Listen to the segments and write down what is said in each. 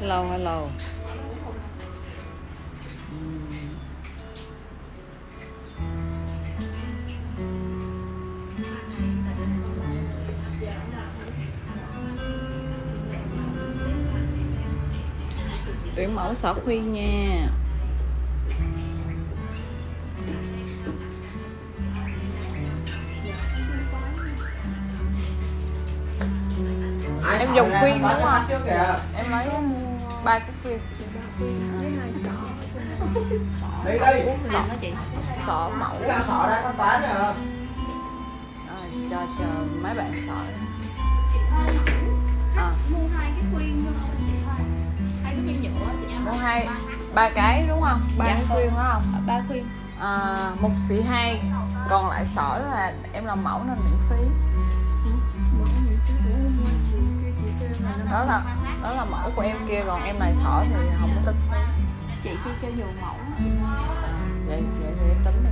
hello hello tuyển mẫu Sở khuyên nha. Em không? trước kìa. Em lấy ba cái khuyên đi đi. Làm đó chị? Xỏ mẫu. Cái con sọ ra thanh toán rồi Rồi, cho chờ mấy bạn xỏ à, mua hai cái khuyên cho chị thôi hai cái khuyên nhựa chị em. Mua hai ba cái đúng không? Ba Dạ. cái khuyên đúng không? Ba khuyên à, một xị hai. Còn lại sỏi là em làm mẫu nên miễn phí đó là đó là mẫu của em kia còn em này sỏi thì không có tính. Chị kia cho nhiều mẫu vậy vậy thì em tính đi.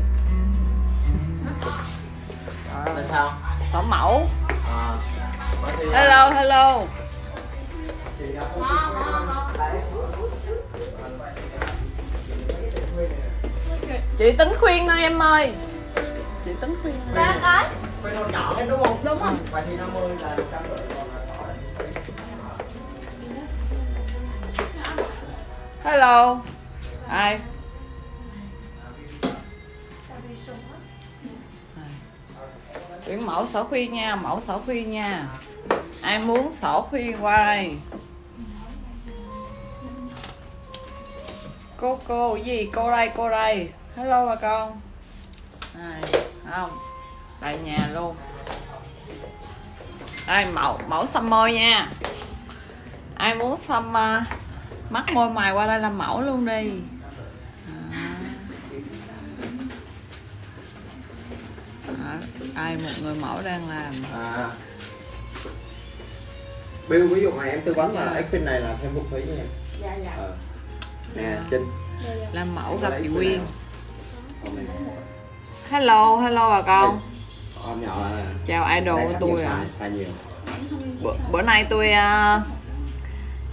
Là sao? Sỏi mẫu. À hello hello. Chị tính khuyên thôi em ơi. Chị tính khuyên ba cái. Đúng không? Đúng không vậy thì 50 là 100 rưỡi hello. Ai tuyển mẫu sổ khuyên nha mẫu sổ khuyên nha. Ai muốn sổ khuyên qua đây cô cô gì? Cô đây cô đây. Hello bà con. Này không. Tại nhà luôn. Đây mẫu mẫu xăm môi nha. Ai muốn xăm à, mắt môi mày qua đây làm mẫu luôn đi. À. Đó, ai một người mẫu đang làm. À. Bill ví dụ mà em tư vấn là Xpin này là thêm phụ phí nha. Dạ dạ. Ờ. Nè Trinh. Làm mẫu gặp chị Quyên. này hello hello bà con. Chào idol của tôi à. bữa, bữa nay tôi à,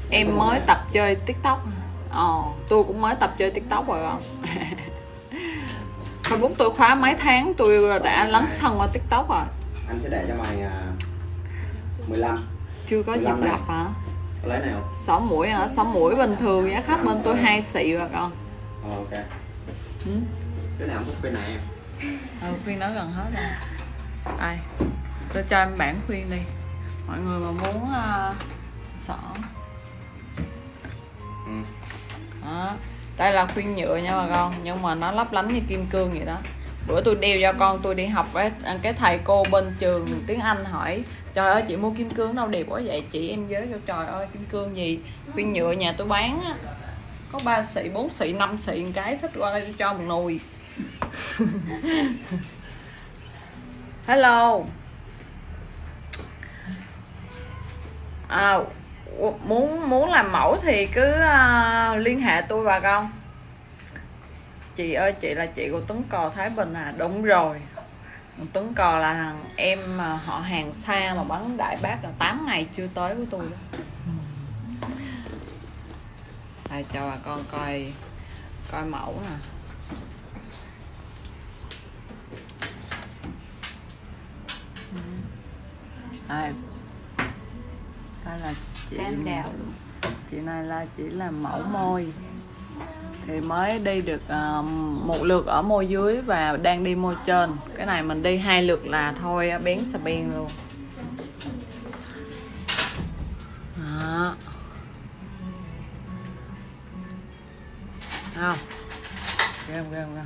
em mới tập chơi tiktok. Ồ tôi cũng mới tập chơi tiktok rồi không? Facebook tôi khóa mấy tháng tôi đã lấn sân qua tiktok rồi. Anh sẽ để cho mày à, 15 chưa có dịp 15 này. gặp hả? Có lấy này không? Xỏ mũi hả? Xỏ mũi bình thường giá khách bên tôi hai xị bà con ờ, ok. Ừ. cái nào hút bên này em. Ừ khuyên đó gần hết rồi. Ai? Tôi cho em bản khuyên đi. Mọi người mà muốn uh, xỏ đó. Đây là khuyên nhựa nha bà con nhưng mà nó lấp lánh như kim cương vậy đó. Bữa tôi đeo cho con tôi đi học với cái thầy cô bên trường tiếng anh hỏi trời ơi chị mua kim cương đâu đẹp quá vậy? Chị em giới cho trời ơi kim cương gì? Khuyên nhựa nhà tôi bán á. Có 3 xị 4 xị 5 xị một cái thích qua đây cho một nồi. Hello. À, muốn muốn làm mẫu thì cứ uh, liên hệ tôi bà con. Chị ơi chị là chị của Tuấn Cò Thái Bình à? Đúng rồi. Tuấn Cò là thằng em mà họ hàng xa mà bắn đại bác là 8 ngày chưa tới của tôi đó. Đây cho bà con coi coi mẫu nè. Đây. Đây là cam đào chị này là chỉ là mẫu môi. Thì mới đi được ờ, một lượt ở môi dưới và đang đi môi trên. Cái này mình đi hai lượt là thôi bén xà beng luôn. Đó. Không. Ghê không ghê không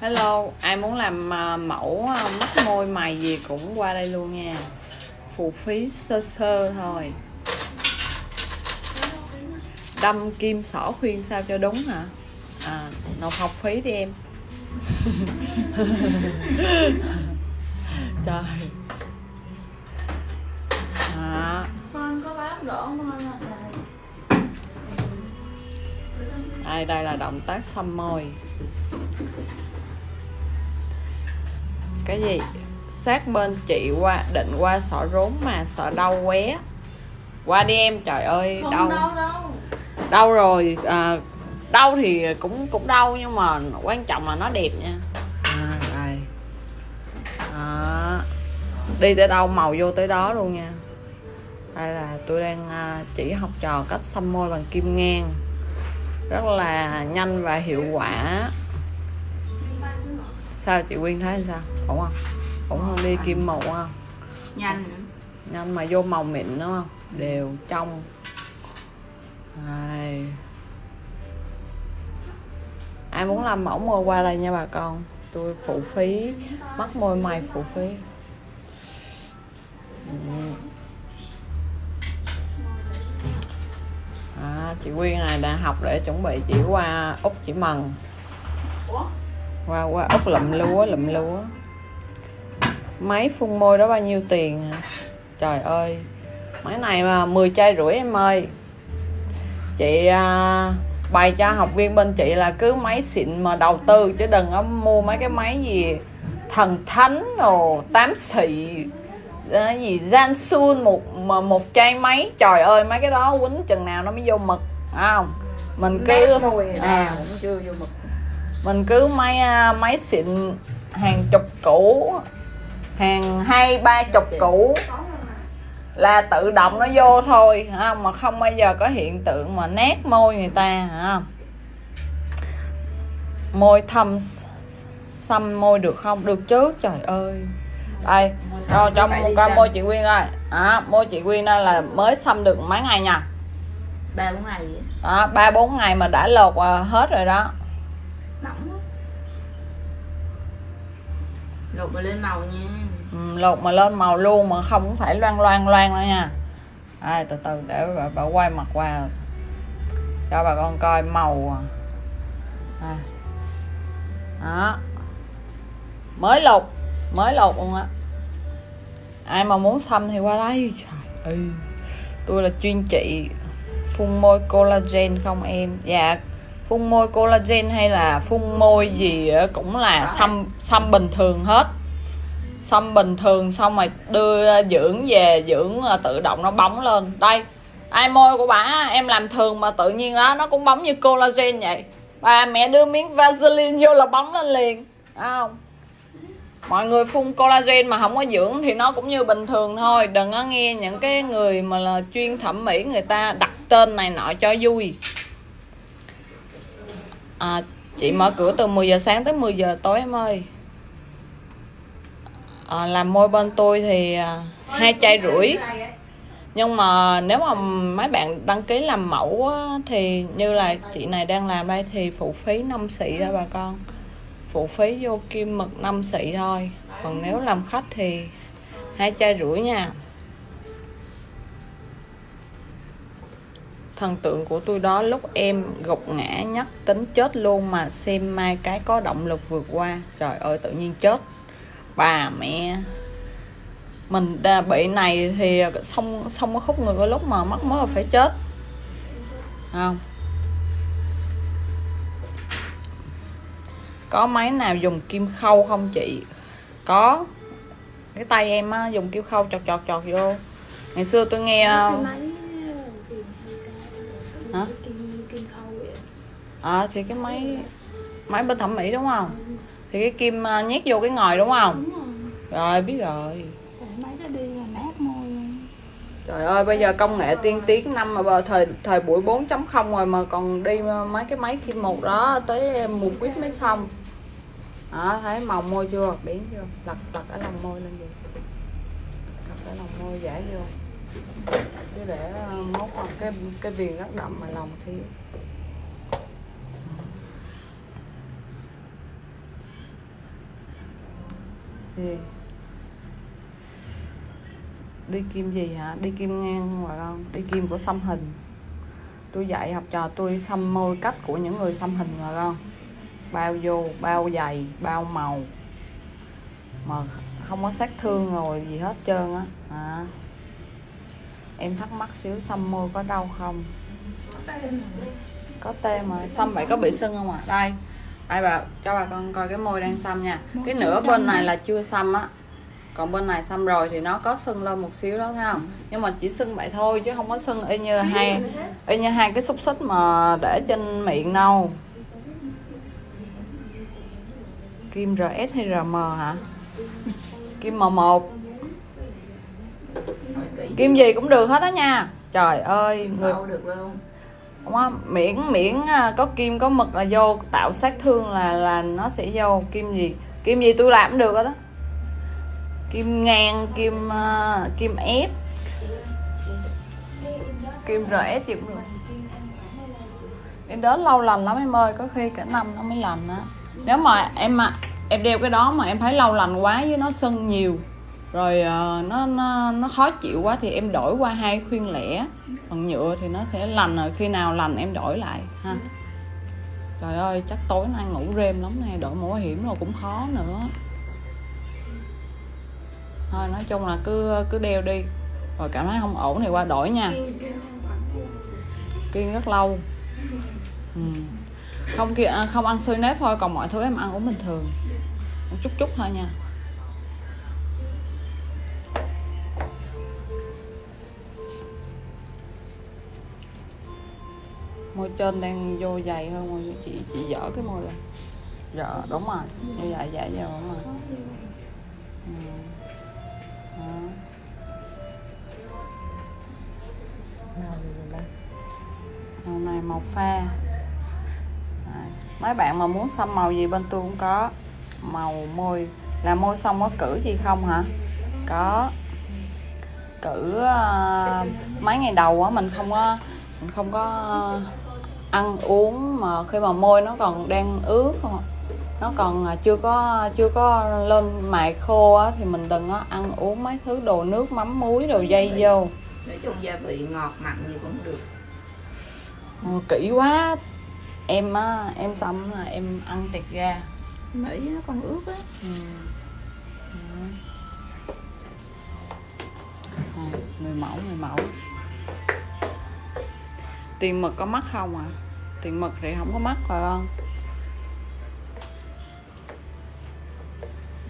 hello ai muốn làm à, mẫu à, mắt môi mày gì cũng qua đây luôn nha phụ phí sơ sơ thôi. Đâm kim sỏ khuyên sao cho đúng hả? À nộp học phí đi em. Trời. Đó. Con có bát đây đây là động tác xăm môi. Cái gì sát bên chị qua định qua sợ rốn mà sợ đau qué. Qua đi em trời ơi không đau. đâu đâu. Đau rồi à, đau thì cũng cũng đau nhưng mà quan trọng là nó đẹp nha. À, đây đó. đi tới đâu màu vô tới đó luôn nha. Đây là tôi đang à, chỉ học trò cách xăm môi bằng kim ngang. Rất là nhanh và hiệu quả. Sao chị Quyên thấy sao? Ổn không ổn hơn đi kim màu không nhanh. Nữa nhanh mà vô màu mịn đúng không đều trong. Đây. ai muốn làm mẫu môi qua đây nha bà con. Tôi phụ phí mắt môi mày phụ phí. Ừ. à, chị Quyên này đang học để chuẩn bị chỉ qua út chỉ mần. Qua qua út lụm lúa lụm lúa máy phun môi đó bao nhiêu tiền hả trời ơi máy này mà 10 chai rưỡi em ơi. Chị à, bày cho học viên bên chị là cứ máy xịn mà đầu tư chứ đừng có mua mấy cái máy gì thần thánh rồi tám xị à, gì gian sun một mà một chai máy. Trời ơi mấy cái đó quýnh chừng nào nó mới vô mực không? Mình cứ à, nào cũng chưa vô mực. mình cứ máy à, máy xịn hàng chục củ hàng hai ba chục củ là tự động nó vô thôi không mà không bao giờ có hiện tượng mà nát môi người ta hả? Môi thâm xăm môi được không? Được chứ trời ơi. Đây cho Phải đi coi môi chị Quyên ơi. À, môi chị Quyên đây là mới xăm được mấy ngày nha ba bốn ngày ba bốn ngày mà đã lột à, hết rồi đó mỏng quá lột mà lên màu nha. Ừ, lột mà lên màu luôn mà không phải loan loan loan nữa nha. Ai từ từ để bà, bà quay mặt qua. Cho bà con coi màu à. đó. Mới lột mới lột luôn á. Ai mà muốn xăm thì qua đây trời ơi. Tôi là chuyên trị phun môi collagen không em? Dạ phun môi collagen hay là phun môi gì cũng là xăm xăm bình thường hết. Xăm bình thường xong rồi đưa dưỡng về dưỡng ờ, tự động nó bóng lên. Đây ai môi của bà em làm thường mà tự nhiên đó nó cũng bóng như collagen vậy. Bà mẹ đưa miếng vaseline vô là bóng lên liền Phải không? Mọi người phun collagen mà không có dưỡng thì nó cũng như bình thường thôi. Đừng có nghe những cái người mà là chuyên thẩm mỹ người ta đặt tên này nọ cho vui à, chị mở cửa từ 10 giờ sáng tới 10 giờ tối em ơi. À, làm môi bên tôi thì à, hai chai rưỡi. Nhưng mà nếu mà mấy bạn đăng ký làm mẫu á, thì như là chị này đang làm đây thì phụ phí 5 xị thôi bà con. Phụ phí vô kim mực 5 xị thôi. Còn nếu làm khách thì hai chai rưỡi nha. Thần tượng của tôi đó lúc em gục ngã nhất tính chết luôn mà xem mai cái có động lực vượt qua. Trời ơi tự nhiên chết. Bà mẹ. Mình đã bị này thì xong xong có khúc người có lúc mà mắc mới là phải chết. Không? Có máy nào dùng kim khâu không chị? Có. Cái tay em á dùng kim khâu chọt chọt chọt vô. Ngày xưa tôi nghe Hả? kim kim khâu vậy à, thì cái máy máy bên thẩm mỹ đúng không thì cái kim uh, nhét vô cái ngòi đúng không đúng rồi rồi biết rồi Trời, máy đó đi là nát môi luôn Trời ơi bây giờ công nghệ tiên tiến năm mà thời thời buổi 4.0 rồi mà còn đi mấy cái máy kim một đó tới một quýt mới xong. Đó, thấy màu môi chưa? Biến chưa? Lật lật cái lòng môi lên gì? Lật cái lòng môi giả vô. Chứ để ờ, mốt vào cái cái viền rất đậm mà lòng thiếu. Gì? đi kim gì hả đi kim ngang mà không đi kim của xăm hình tôi dạy học trò tôi xăm môi cách của những người xăm hình mà con bao vô, bao dày, bao màu mà không có sát thương rồi gì hết trơn á à em thắc mắc xíu xăm môi có đau không? Có tê mà xăm vậy có bị sưng không à đây đây bà cho bà con coi cái môi đang xăm nha. Cái nửa bên này là chưa xăm á. Còn bên này xăm rồi thì nó có sưng lên một xíu đó thấy không? Nhưng mà chỉ sưng vậy thôi chứ không có sưng y như hai y như hai cái xúc xích mà để trên miệng đâu kim RS hay RM hả? Kim M1 hỏi kỹ kim gì cũng được hết á nha. Trời ơi người Đâu được luôn. Không á miễn miễn à, có kim có mực là vô tạo sát thương là là nó sẽ vô. Kim gì kim gì tôi làm cũng được hết đó kim ngang kim à, kim ép. Kim RS gì cũng được. Cái đó lâu lành lắm em ơi có khi cả năm nó mới lành á. Nếu mà em mà em đeo cái đó mà em thấy lâu lành quá với nó sưng nhiều rồi ờ, nó nó nó khó chịu quá thì em đổi qua hai khuyên lẻ. Bằng nhựa thì nó sẽ lành rồi khi nào lành em đổi lại ha. Trời ơi chắc tối nay ngủ rêm lắm nè đội mũ bảo hiểm rồi cũng khó nữa. Thôi nói chung là cứ cứ đeo đi. Rồi cảm thấy không ổn thì qua đổi nha. Kiêng rất lâu. Ừ. không kia à, không ăn xôi nếp thôi còn mọi thứ em ăn cũng bình thường. Chút chút thôi nha môi trên đang vô dày hơn môi chị chị dở cái môi này dở dạ, đúng rồi. Như vậy dạ giờ đúng rồi. Ừ. Màu này màu pha. Đấy. mấy bạn mà muốn xăm màu gì bên tôi cũng có. Màu môi. Là môi xong có cử gì không hả? Có. Cử uh, mấy ngày đầu á mình không có mình không có uh, ăn uống mà khi mà môi nó còn đang ướt không nó còn à, chưa có chưa có lên mài khô á thì mình đừng có ăn uống mấy thứ đồ nước mắm muối đồ dây vô. Nói chung gia vị ngọt mặn gì cũng được. Ờ, kỹ quá. Em á em xong là em ăn tiệc ra mỹ nó còn ướt á. Ừ. À, người mẫu người mẫu. Tiền mực có mắc không à tiền mực thì không có mắc không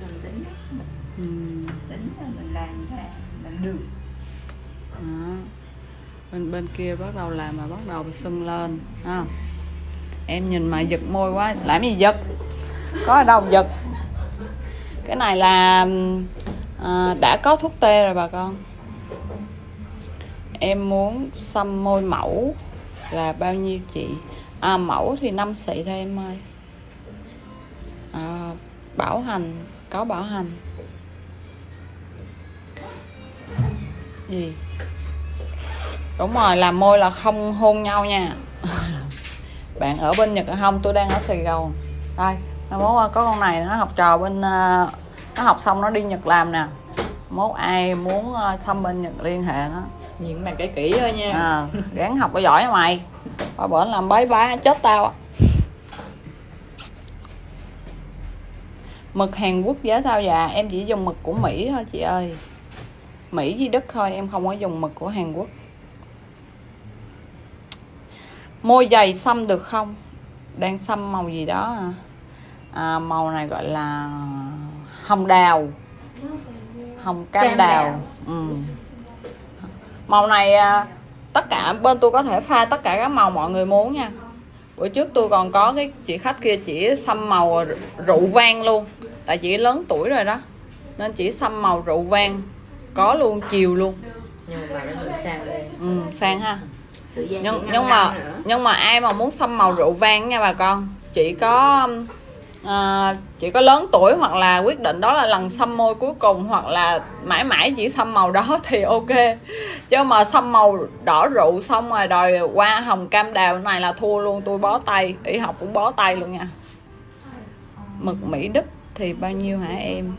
đừng tính ừ. tính là mình làm ra làm được Đó. bên bên kia bắt đầu làm mà bắt đầu sưng lên ha. Em nhìn mà giật môi quá làm gì giật? Có ở đâu giật? Cái này là à, đã có thuốc tê rồi bà con. Em muốn xăm môi mẫu là bao nhiêu chị à mẫu thì 5 xị thôi em ơi. À, bảo hành có bảo hành. Gì? Đúng rồi làm môi là không hôn nhau nha. Bạn ở bên nhật không tôi đang ở sài gòn. Đây mốt có con này nó học trò bên ờ, nó học xong nó đi nhật làm nè. Mốt ai muốn ờ, xăm bên nhật liên hệ nó. Nhìn mà cái kỹ thôi nha. À, gắng học có giỏi mày qua bển làm bấy bá chết tao á. Mực Hàn Quốc giá sao dạ em chỉ dùng mực của Mỹ thôi chị ơi. Mỹ với Đức thôi em không có dùng mực của Hàn Quốc. Môi dày xăm được không? Đang xăm màu gì đó à, à màu này gọi là hồng đào. Hồng cam, Cam đào, đào. Ừ. màu này à, tất cả bên tôi có thể pha tất cả các màu mọi người muốn nha. Bữa trước tôi còn có cái chị khách kia chỉ xăm màu rượu vang luôn. Tại chị lớn tuổi rồi đó. Nên chỉ xăm màu rượu vang có luôn chiều luôn. Nhưng mà nó đây. Ừ, sang ha. Nhưng nhưng mà nữa. nhưng mà ai mà muốn xăm màu rượu vang nha bà con. Chỉ có à, chỉ có lớn tuổi hoặc là quyết định đó là lần xăm môi cuối cùng hoặc là mãi mãi chỉ xăm màu đó thì ok. Chứ mà xăm màu đỏ rượu xong rồi đòi qua hồng cam đào này là thua luôn tôi bó tay y học cũng bó tay luôn nha. Mực mỹ đức thì bao nhiêu hả em?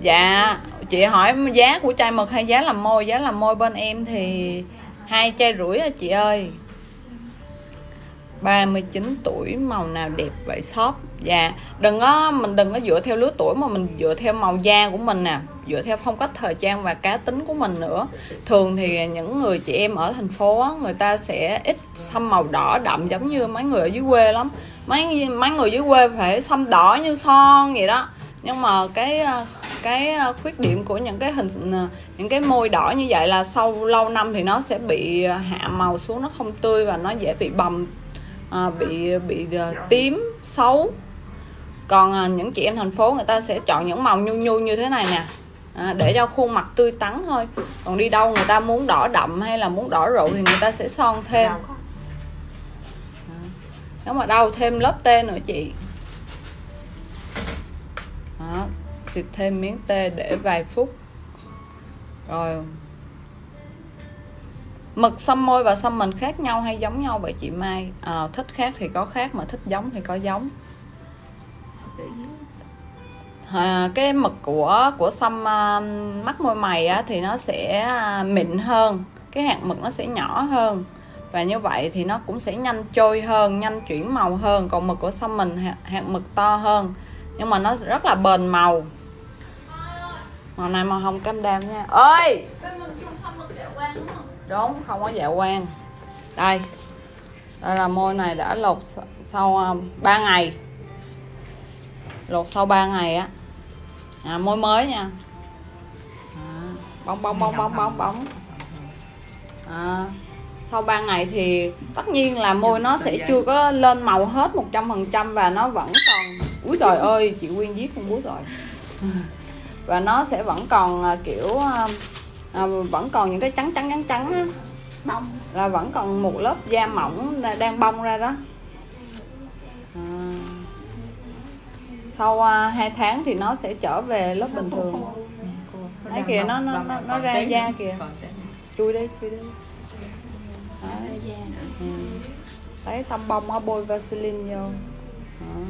Dạ chị hỏi giá của chai mực hay giá làm môi? Giá làm môi bên em thì hai chai rưỡi à chị ơi. 39 tuổi màu nào đẹp vậy shop? Dạ đừng có mình đừng có dựa theo lứa tuổi mà mình dựa theo màu da của mình nè dựa theo phong cách thời trang và cá tính của mình nữa. Thường thì những người chị em ở thành phố á, người ta sẽ ít xăm màu đỏ đậm giống như mấy người ở dưới quê lắm. Mấy mấy người dưới quê phải xăm đỏ như son vậy đó. Nhưng mà cái cái khuyết điểm của những cái hình những cái môi đỏ như vậy là sau lâu năm thì nó sẽ bị hạ màu xuống nó không tươi và nó dễ bị bầm ờ, bị bị ờ, tím xấu. Còn à, những chị em thành phố người ta sẽ chọn những màu nhu nhu như thế này nè. À, để cho khuôn mặt tươi tắn thôi. Còn đi đâu người ta muốn đỏ đậm hay là muốn đỏ rượu thì người ta sẽ son thêm. Có. nếu mà đâu thêm lớp tê nữa chị. Đó xịt thêm miếng tê để vài phút. Rồi mực xăm môi và xăm mình khác nhau hay giống nhau vậy chị Mai? À, thích khác thì có khác mà thích giống thì có giống. À, cái mực của của xăm à, mắt môi mày á, thì nó sẽ à, mịn hơn. Cái hạt mực nó sẽ nhỏ hơn. Và như vậy thì nó cũng sẽ nhanh trôi hơn nhanh chuyển màu hơn. Còn mực của xăm mình hạt, hạt mực to hơn. Nhưng mà nó rất là bền màu. Màu này màu hồng cam đam nha. Ơi Bên mình không không mực dẻo quang đúng không? có dạ quang đây đây là môi này đã lột sau à, 3 ngày. Lột sau 3 ngày á. À, môi mới nha. À, bóng bóng bóng bóng bóng bóng. À, sau 3 ngày thì tất nhiên là môi nó sẽ chưa có lên màu hết 100% và nó vẫn còn úi trời ơi chị Quyên giết con bút rồi. Và nó sẽ vẫn còn à, kiểu à, à, à, vẫn còn những cái trắng trắng trắng trắng á bông là vẫn còn một lớp da mỏng đang bong ra đó à, sau à, 2 tháng thì nó sẽ trở về lớp bình thường Đấy kìa, nó- nó- nó- nó ra da kìa. chui đi chui đi Đấy. Ừ. đấy tăm bông á bôi vaseline vô Đó.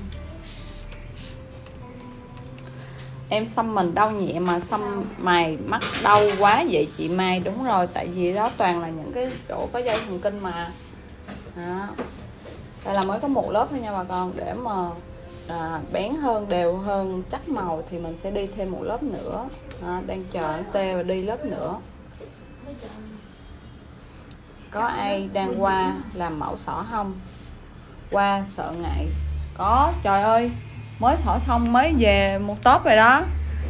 Em xăm mình đau nhẹ mà xăm mày mắt đau quá vậy chị Mai. Đúng rồi tại vì đó toàn là những cái chỗ có dây thần kinh mà. Đó. đây là mới có một lớp thôi nha bà con. Để mà à, bén hơn đều hơn chắc màu thì mình sẽ đi thêm một lớp nữa. À, đang chờ anh tê và đi lớp nữa. Có ai đang qua làm mẫu xỏ không? Qua sợ ngại. Có trời ơi mới xỏ xong mới về một tốp rồi đó.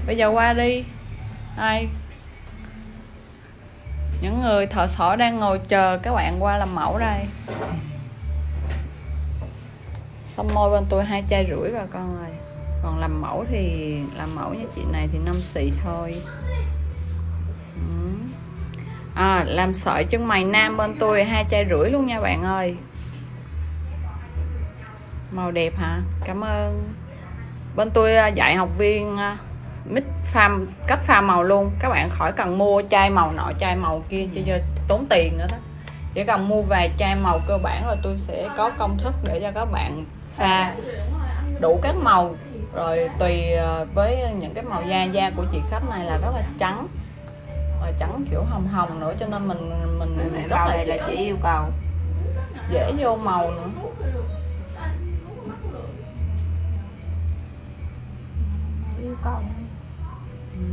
Bây giờ qua đi. Ai những người thợ xỏ đang ngồi chờ các bạn qua làm mẫu đây. Xong môi bên tôi hai chai rưỡi bà con ơi. Còn làm mẫu thì làm mẫu như chị này thì năm xị thôi. Ừ. À, làm sợi chân mày nam bên tôi hai chai rưỡi luôn nha bạn ơi. Màu đẹp hả? Cảm ơn bên tôi à, dạy học viên à, mix pha cách pha màu luôn. Các bạn khỏi cần mua chai màu nọ chai màu kia cho, cho tốn tiền nữa đó. Chỉ cần mua vài chai màu cơ bản rồi tôi sẽ có công thức để cho các bạn pha đủ các màu. Rồi tùy à, với những cái màu da da của chị khách này là rất là trắng. Và trắng kiểu hồng hồng nữa cho nên mình mình rất này là chỉ yêu cầu. dễ vô màu nữa yêu cầu. Ừ.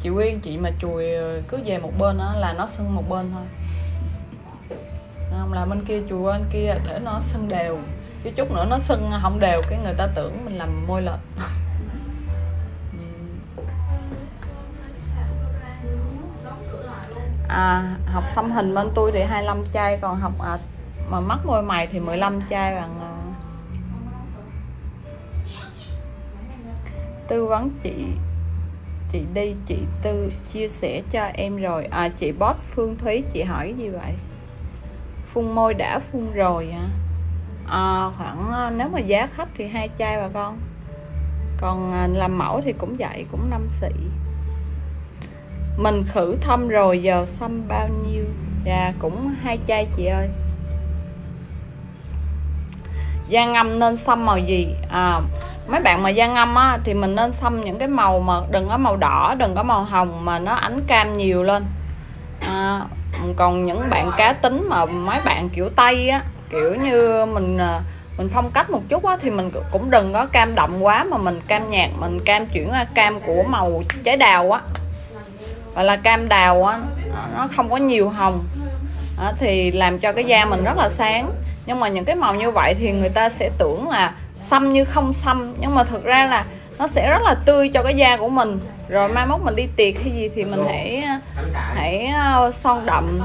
Chị Quyên chị mà chùi ờ, cứ về một bên đó là nó sưng một bên thôi. Không? Là bên kia chùi bên kia để nó sưng đều. Chứ chút nữa nó sưng không đều cái người ta tưởng mình làm môi lệch. Ừ. À, học xăm hình bên tôi thì 25 chai còn học à, mà mắt môi mày thì 15 chai bằng tư vấn chị chị đi chị tư chia sẻ cho em rồi. À chị boss phương thúy chị hỏi cái gì vậy? Phun môi đã phun rồi à, à, khoảng à, nếu mà giá khách thì hai chai bà con. Còn à, làm mẫu thì cũng vậy cũng năm xị. Mình khử thâm rồi giờ xăm bao nhiêu? Dạ cũng hai chai chị ơi. Da ngâm nên xăm màu gì? À, mấy bạn mà da ngâm á thì mình nên xăm những cái màu mà đừng có màu đỏ đừng có màu hồng mà nó ánh cam nhiều lên. À, còn những bạn cá tính mà mấy bạn kiểu tây á kiểu như mình à, mình phong cách một chút á thì mình cũng đừng có cam đậm quá mà mình cam nhạt mình cam chuyển ra cam của màu trái đào á. Và là cam đào á nó không có nhiều hồng. Thì làm cho cái da mình rất là sáng. Nhưng mà những cái màu như vậy thì người ta sẽ tưởng là xăm như không xăm nhưng mà thực ra là nó sẽ rất là tươi cho cái da của mình. Rồi mai mốt mình đi tiệc hay gì thì mình hãy hãy ờ, son đậm.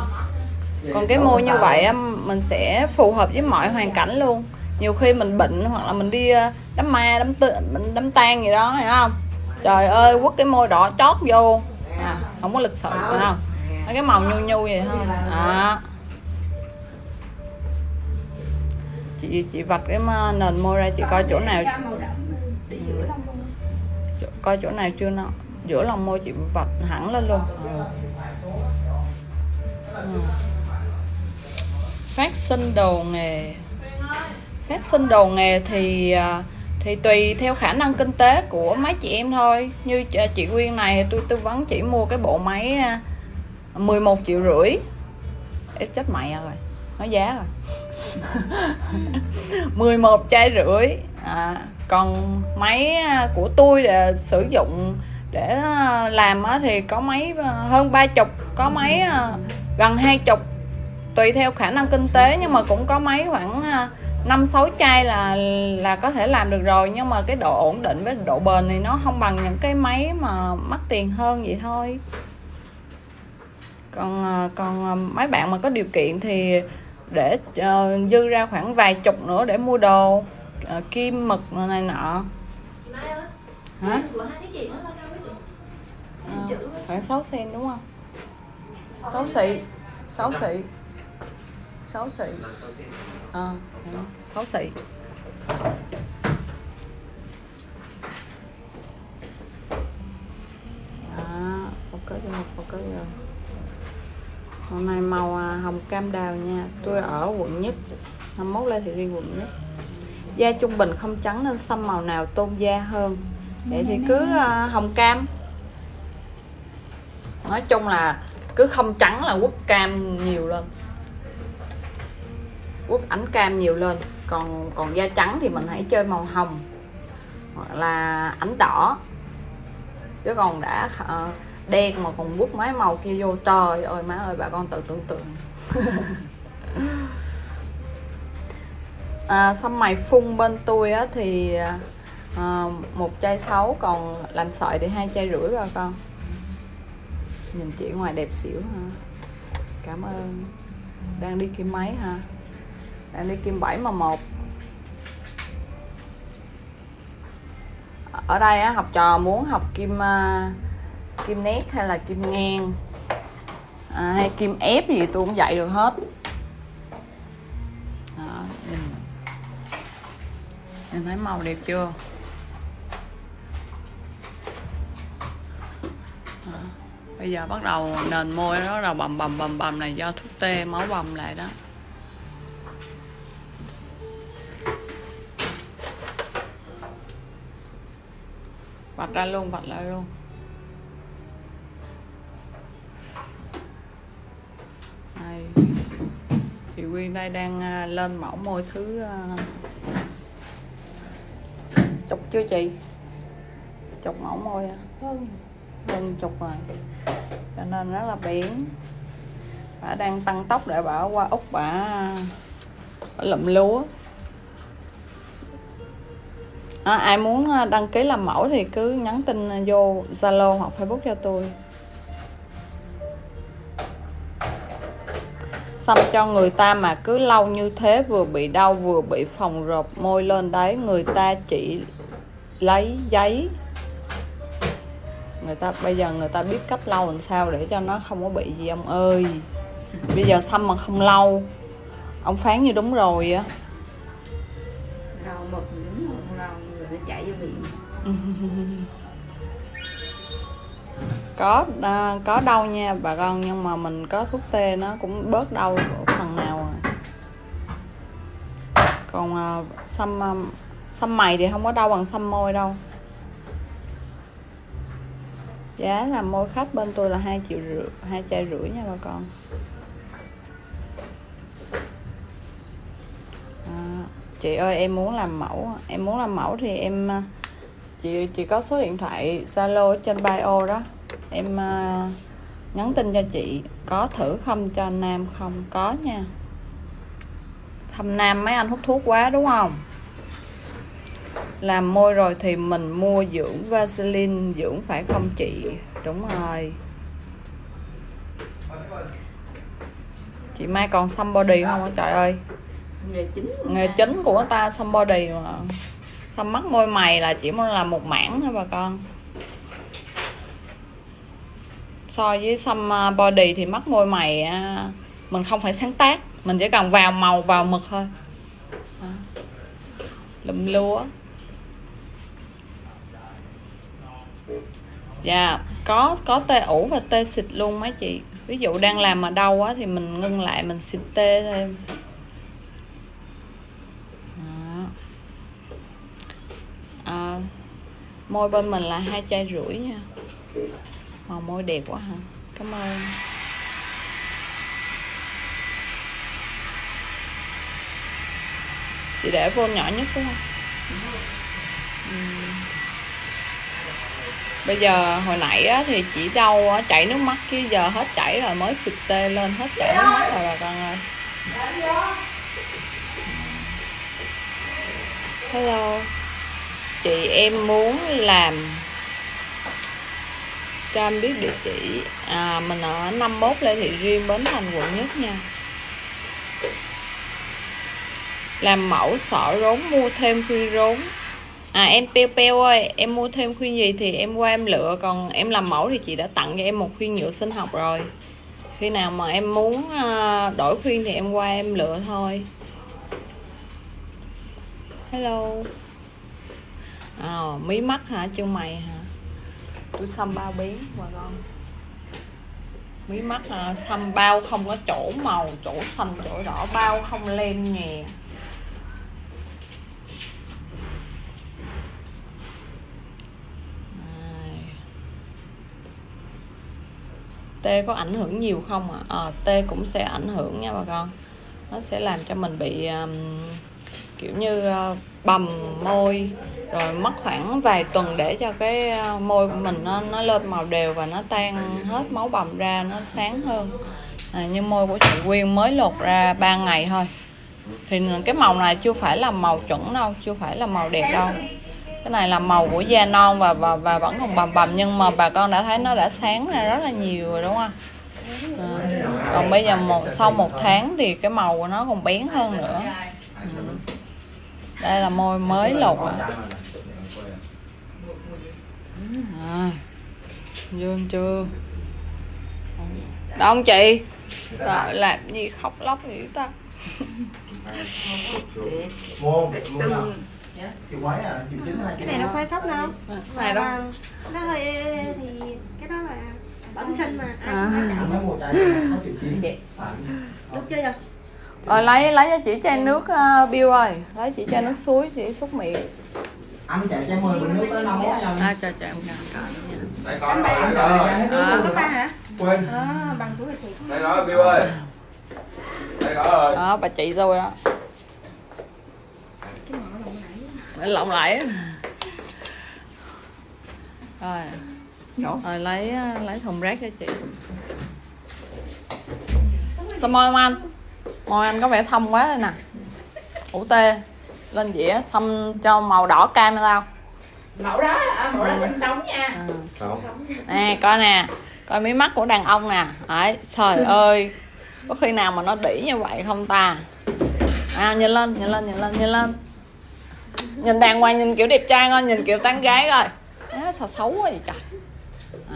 Còn cái môi như vậy á, mình sẽ phù hợp với mọi hoàn cảnh luôn. Nhiều khi mình bệnh hoặc là mình đi ờ, đám ma đám mình đám tang gì đó hiểu không? Trời ơi quất cái môi đỏ chót vô. À, không có lịch sự phải không? Cái màu nhu nhu vậy thôi. Đó chị chị vạch cái nền môi ra chị coi chỗ nào coi chỗ nào chưa nó giữa lòng môi chị vạch hẳn lên luôn. Ừ. Ừ. phát sinh đồ nghề. Phát sinh đồ nghề thì à, thì tùy theo khả năng kinh tế của mấy chị em thôi. Như à, chị Quyên này tôi tư vấn chỉ mua cái bộ máy à, 11 triệu rưỡi. Ê, chết mẹ rồi. Nói giá rồi. 11 chai rưỡi. À, còn máy à, của tôi để sử dụng để à, làm thì có máy à, hơn ba chục có máy gần hai chục tùy theo khả năng kinh tế nhưng mà cũng có máy khoảng năm sáu chai là là có thể làm được rồi. Nhưng mà cái độ ổn định với độ bền thì nó không bằng những cái máy mà mắc tiền hơn vậy thôi. Còn còn mấy bạn mà có điều kiện thì để ờ, dư ra khoảng vài chục nữa để mua đồ ờ, kim mực này nọ. Hả? Chữ khoảng 6 sen đúng không? 6 xị 6 xị. 6 xị. Ờ 6 xị đó ok cho một ok rồi hôm nay màu à, hồng cam đào nha. Tôi ở quận nhất 21 Lê Thị Riêng quận nhất. Da trung bình không trắng nên xăm màu nào tôn da hơn. Vậy thì cứ à, hồng cam. Nói chung là cứ không trắng là quất cam nhiều lên. Quất ánh cam nhiều lên. Còn còn da trắng thì mình hãy chơi màu hồng hoặc là ánh đỏ. Chứ còn đã ờ, đen mà còn quất mấy màu kia vô trời ơi má ơi bà con tự tưởng tượng à, xong mày phun bên tôi á thì à, một chai sáu còn làm sợi thì hai chai rưỡi bà con. Nhìn chị ngoài đẹp xỉu ha cảm ơn. Đang đi kim mấy ha đang đi kim 7 mà một. Ở đây á, học trò muốn học kim uh, kim nét hay là kim ngang? À, hay kim ép gì tôi cũng dạy được hết. Đó, nhìn. Nhìn thấy màu đẹp chưa? Đó. bây giờ bắt đầu nền môi nó đầu bầm bầm bầm bầm này do thuốc tê máu bầm lại đó. Vạch ra luôn vạch ra luôn. Đây. Chị Quyên đây đang à, lên mẫu môi thứ à, chục chưa chị? Chục mẫu môi à? Lên chục rồi. Cho nên rất là biển bà đang tăng tốc để bà qua úc bà, bà lụm lúa. À, ai muốn đăng ký làm mẫu thì cứ nhắn tin vô zalo hoặc facebook cho tôi xăm cho người ta mà cứ lâu như thế vừa bị đau vừa bị phòng rộp môi lên đấy người ta chỉ lấy giấy. Người ta bây giờ người ta biết cách lau làm sao để cho nó không có bị gì ông ơi. Bây giờ xăm mà không lau ông phán như đúng rồi á. Rau mực đúng không rau người nó chảy vô miệng có à, có đau nha bà con nhưng mà mình có thuốc tê nó cũng bớt đau phần nào rồi. Còn à, xăm à, xăm mày thì không có đau bằng xăm môi đâu. Giá là môi khách bên tôi là hai triệu rưỡi hai chai rưỡi nha bà con. À, chị ơi em muốn làm mẫu em muốn làm mẫu thì em à, chị chị có số điện thoại zalo trên bio đó em à, nhắn tin cho chị có thử không cho nam không? Có nha. Thăm nam mấy anh hút thuốc quá đúng không? Làm môi rồi thì mình mua dưỡng Vaseline dưỡng phải không chị? Đúng rồi. Chị Mai còn xăm body không á trời ơi. Nghề chính nghề chính của ta xăm body mà. Xăm mắt môi mày là chỉ muốn làm một mảng thôi bà con so với xăm à, body thì mắt môi mày à, mình không phải sáng tác mình chỉ cần vào màu vào mực thôi. Lụm lúa. Dạ có có tê ủ và tê xịt luôn mấy chị. Ví dụ đang làm mà đau quá thì mình ngưng lại mình xịt tê thêm. À, môi bên mình là hai chai rưỡi nha màu môi đẹp quá hả? Cảm ơn. Chị để vô nhỏ nhất đúng không? Ừm. bây giờ hồi nãy á, thì chỉ đau á, chảy nước mắt chứ giờ hết chảy rồi mới xịt tê lên hết chảy nước mắt rồi bà con ơi. Hello. Chị em muốn làm cho em biết địa chỉ. À, mình ở 51 Lê Thị Riêng Bến Thành quận nhất nha. Làm mẫu sọ rốn mua thêm khuyên rốn. À em peo peo ơi em mua thêm khuyên gì thì em qua em lựa. Còn em làm mẫu thì chị đã tặng cho em một khuyên nhựa sinh học rồi. Khi nào mà em muốn à, đổi khuyên thì em qua em lựa thôi. Hello. À, mí mắt hả? Chân mày hả? Tôi xăm bao biến mà con mí mắt à, xăm bao không có chỗ màu chỗ xanh chỗ đỏ bao không lên nhè. Tê có ảnh hưởng nhiều không ạ? À? à, tê cũng sẽ ảnh hưởng nha bà con. Nó sẽ làm cho mình bị um, kiểu như uh, bầm môi rồi mất khoảng vài tuần để cho cái ờ, môi của mình nó nó lên màu đều và nó tan hết máu bầm ra nó sáng hơn. À, như môi của chị Quyên mới lột ra 3 ngày thôi. Thì cái màu này chưa phải là màu chuẩn đâu chưa phải là màu đẹp đâu. Cái này là màu của da non và và, và vẫn còn bầm bầm nhưng mà bà con đã thấy nó đã sáng ra rất là nhiều rồi đúng không? À, còn bây giờ một sau một tháng thì cái màu của nó còn bén hơn nữa. Ừ đây là môi mới lột à. à vô chưa. Đâu ông chị Rồi, làm gì khóc lóc gì ta. Sưng. à, cái này đâu phải khóc đâu này đâu? Nó hơi ê, ê, thì cái đó là bẩm sinh mà. Ai À. cũng phải. Chọn Mấy mua chai rồi lấy lấy cho chị chai nước uh, Bill ơi. Lấy chị chai nước suối chị xúc miệng. Anh chạy chai 10 bình nước tới 51 nha à cho cho em nha Đây có rồi, bạn đây rồi. Nước À. được ba hả Quên. À, bằng tuổi thì Đây có rồi, Bill ơi. Đây có rồi. đó bà chị tôi đó. Cái lộn lại á. rồi. Rồi lấy lấy thùng rác cho chị. Sao môi không anh môi anh có vẻ thông quá đây nè. Ủ tê. Lên dĩa xăm cho màu đỏ cam cho tao mẫu đó hả mẫu đó sinh sống nha. À. Không. nè coi nè. Coi mí mắt của đàn ông nè. Đấy trời ơi. Có khi nào mà nó đỉ như vậy không ta? À nhìn lên nhìn lên nhìn lên nhìn lên. Nhìn đàng hoàng nhìn kiểu đẹp trai coi nhìn kiểu tán gái coi. À, sao xấu quá vậy trời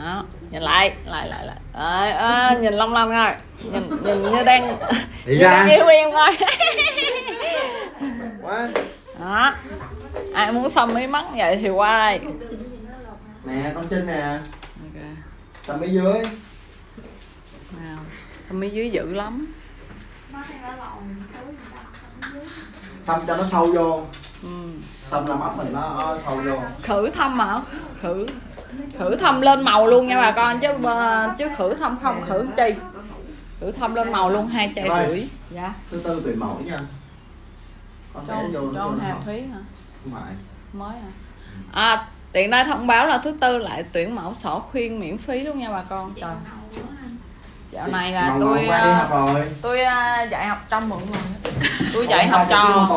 đó. Nhìn lại lại lại lại. Đấy, à, nhìn long lanh coi nhìn nhìn như đang Đi như đang yêu em coi Quá. Đó. Ai muốn xăm mí mắt vậy thì qua đây. Nè con Trinh nè. Ok. Tầm bên dưới. Nào xăm mí dưới dữ lắm. Xăm cho nó sâu vô. Ừ. Xăm làm ốc mình nó nó sâu vô. Khử thâm hả? Khử khử thâm lên màu luôn nha bà con chứ ờ, chứ khử thâm không khử chi? khử thâm lên màu luôn hai chai Rồi. rưỡi. Dạ. Thứ tư tuyển mẫu nha. Con vẽ vô nó Hà. Thúy hả? Không phải. Mới hả à tiện đây thông báo là thứ tư lại tuyển mẫu sổ khuyên miễn phí luôn nha bà con. Trời. dạo này là Ngầu tôi rồi. tôi ờ, dạy học trong mượn người. Tôi dạy Ủa, học trò.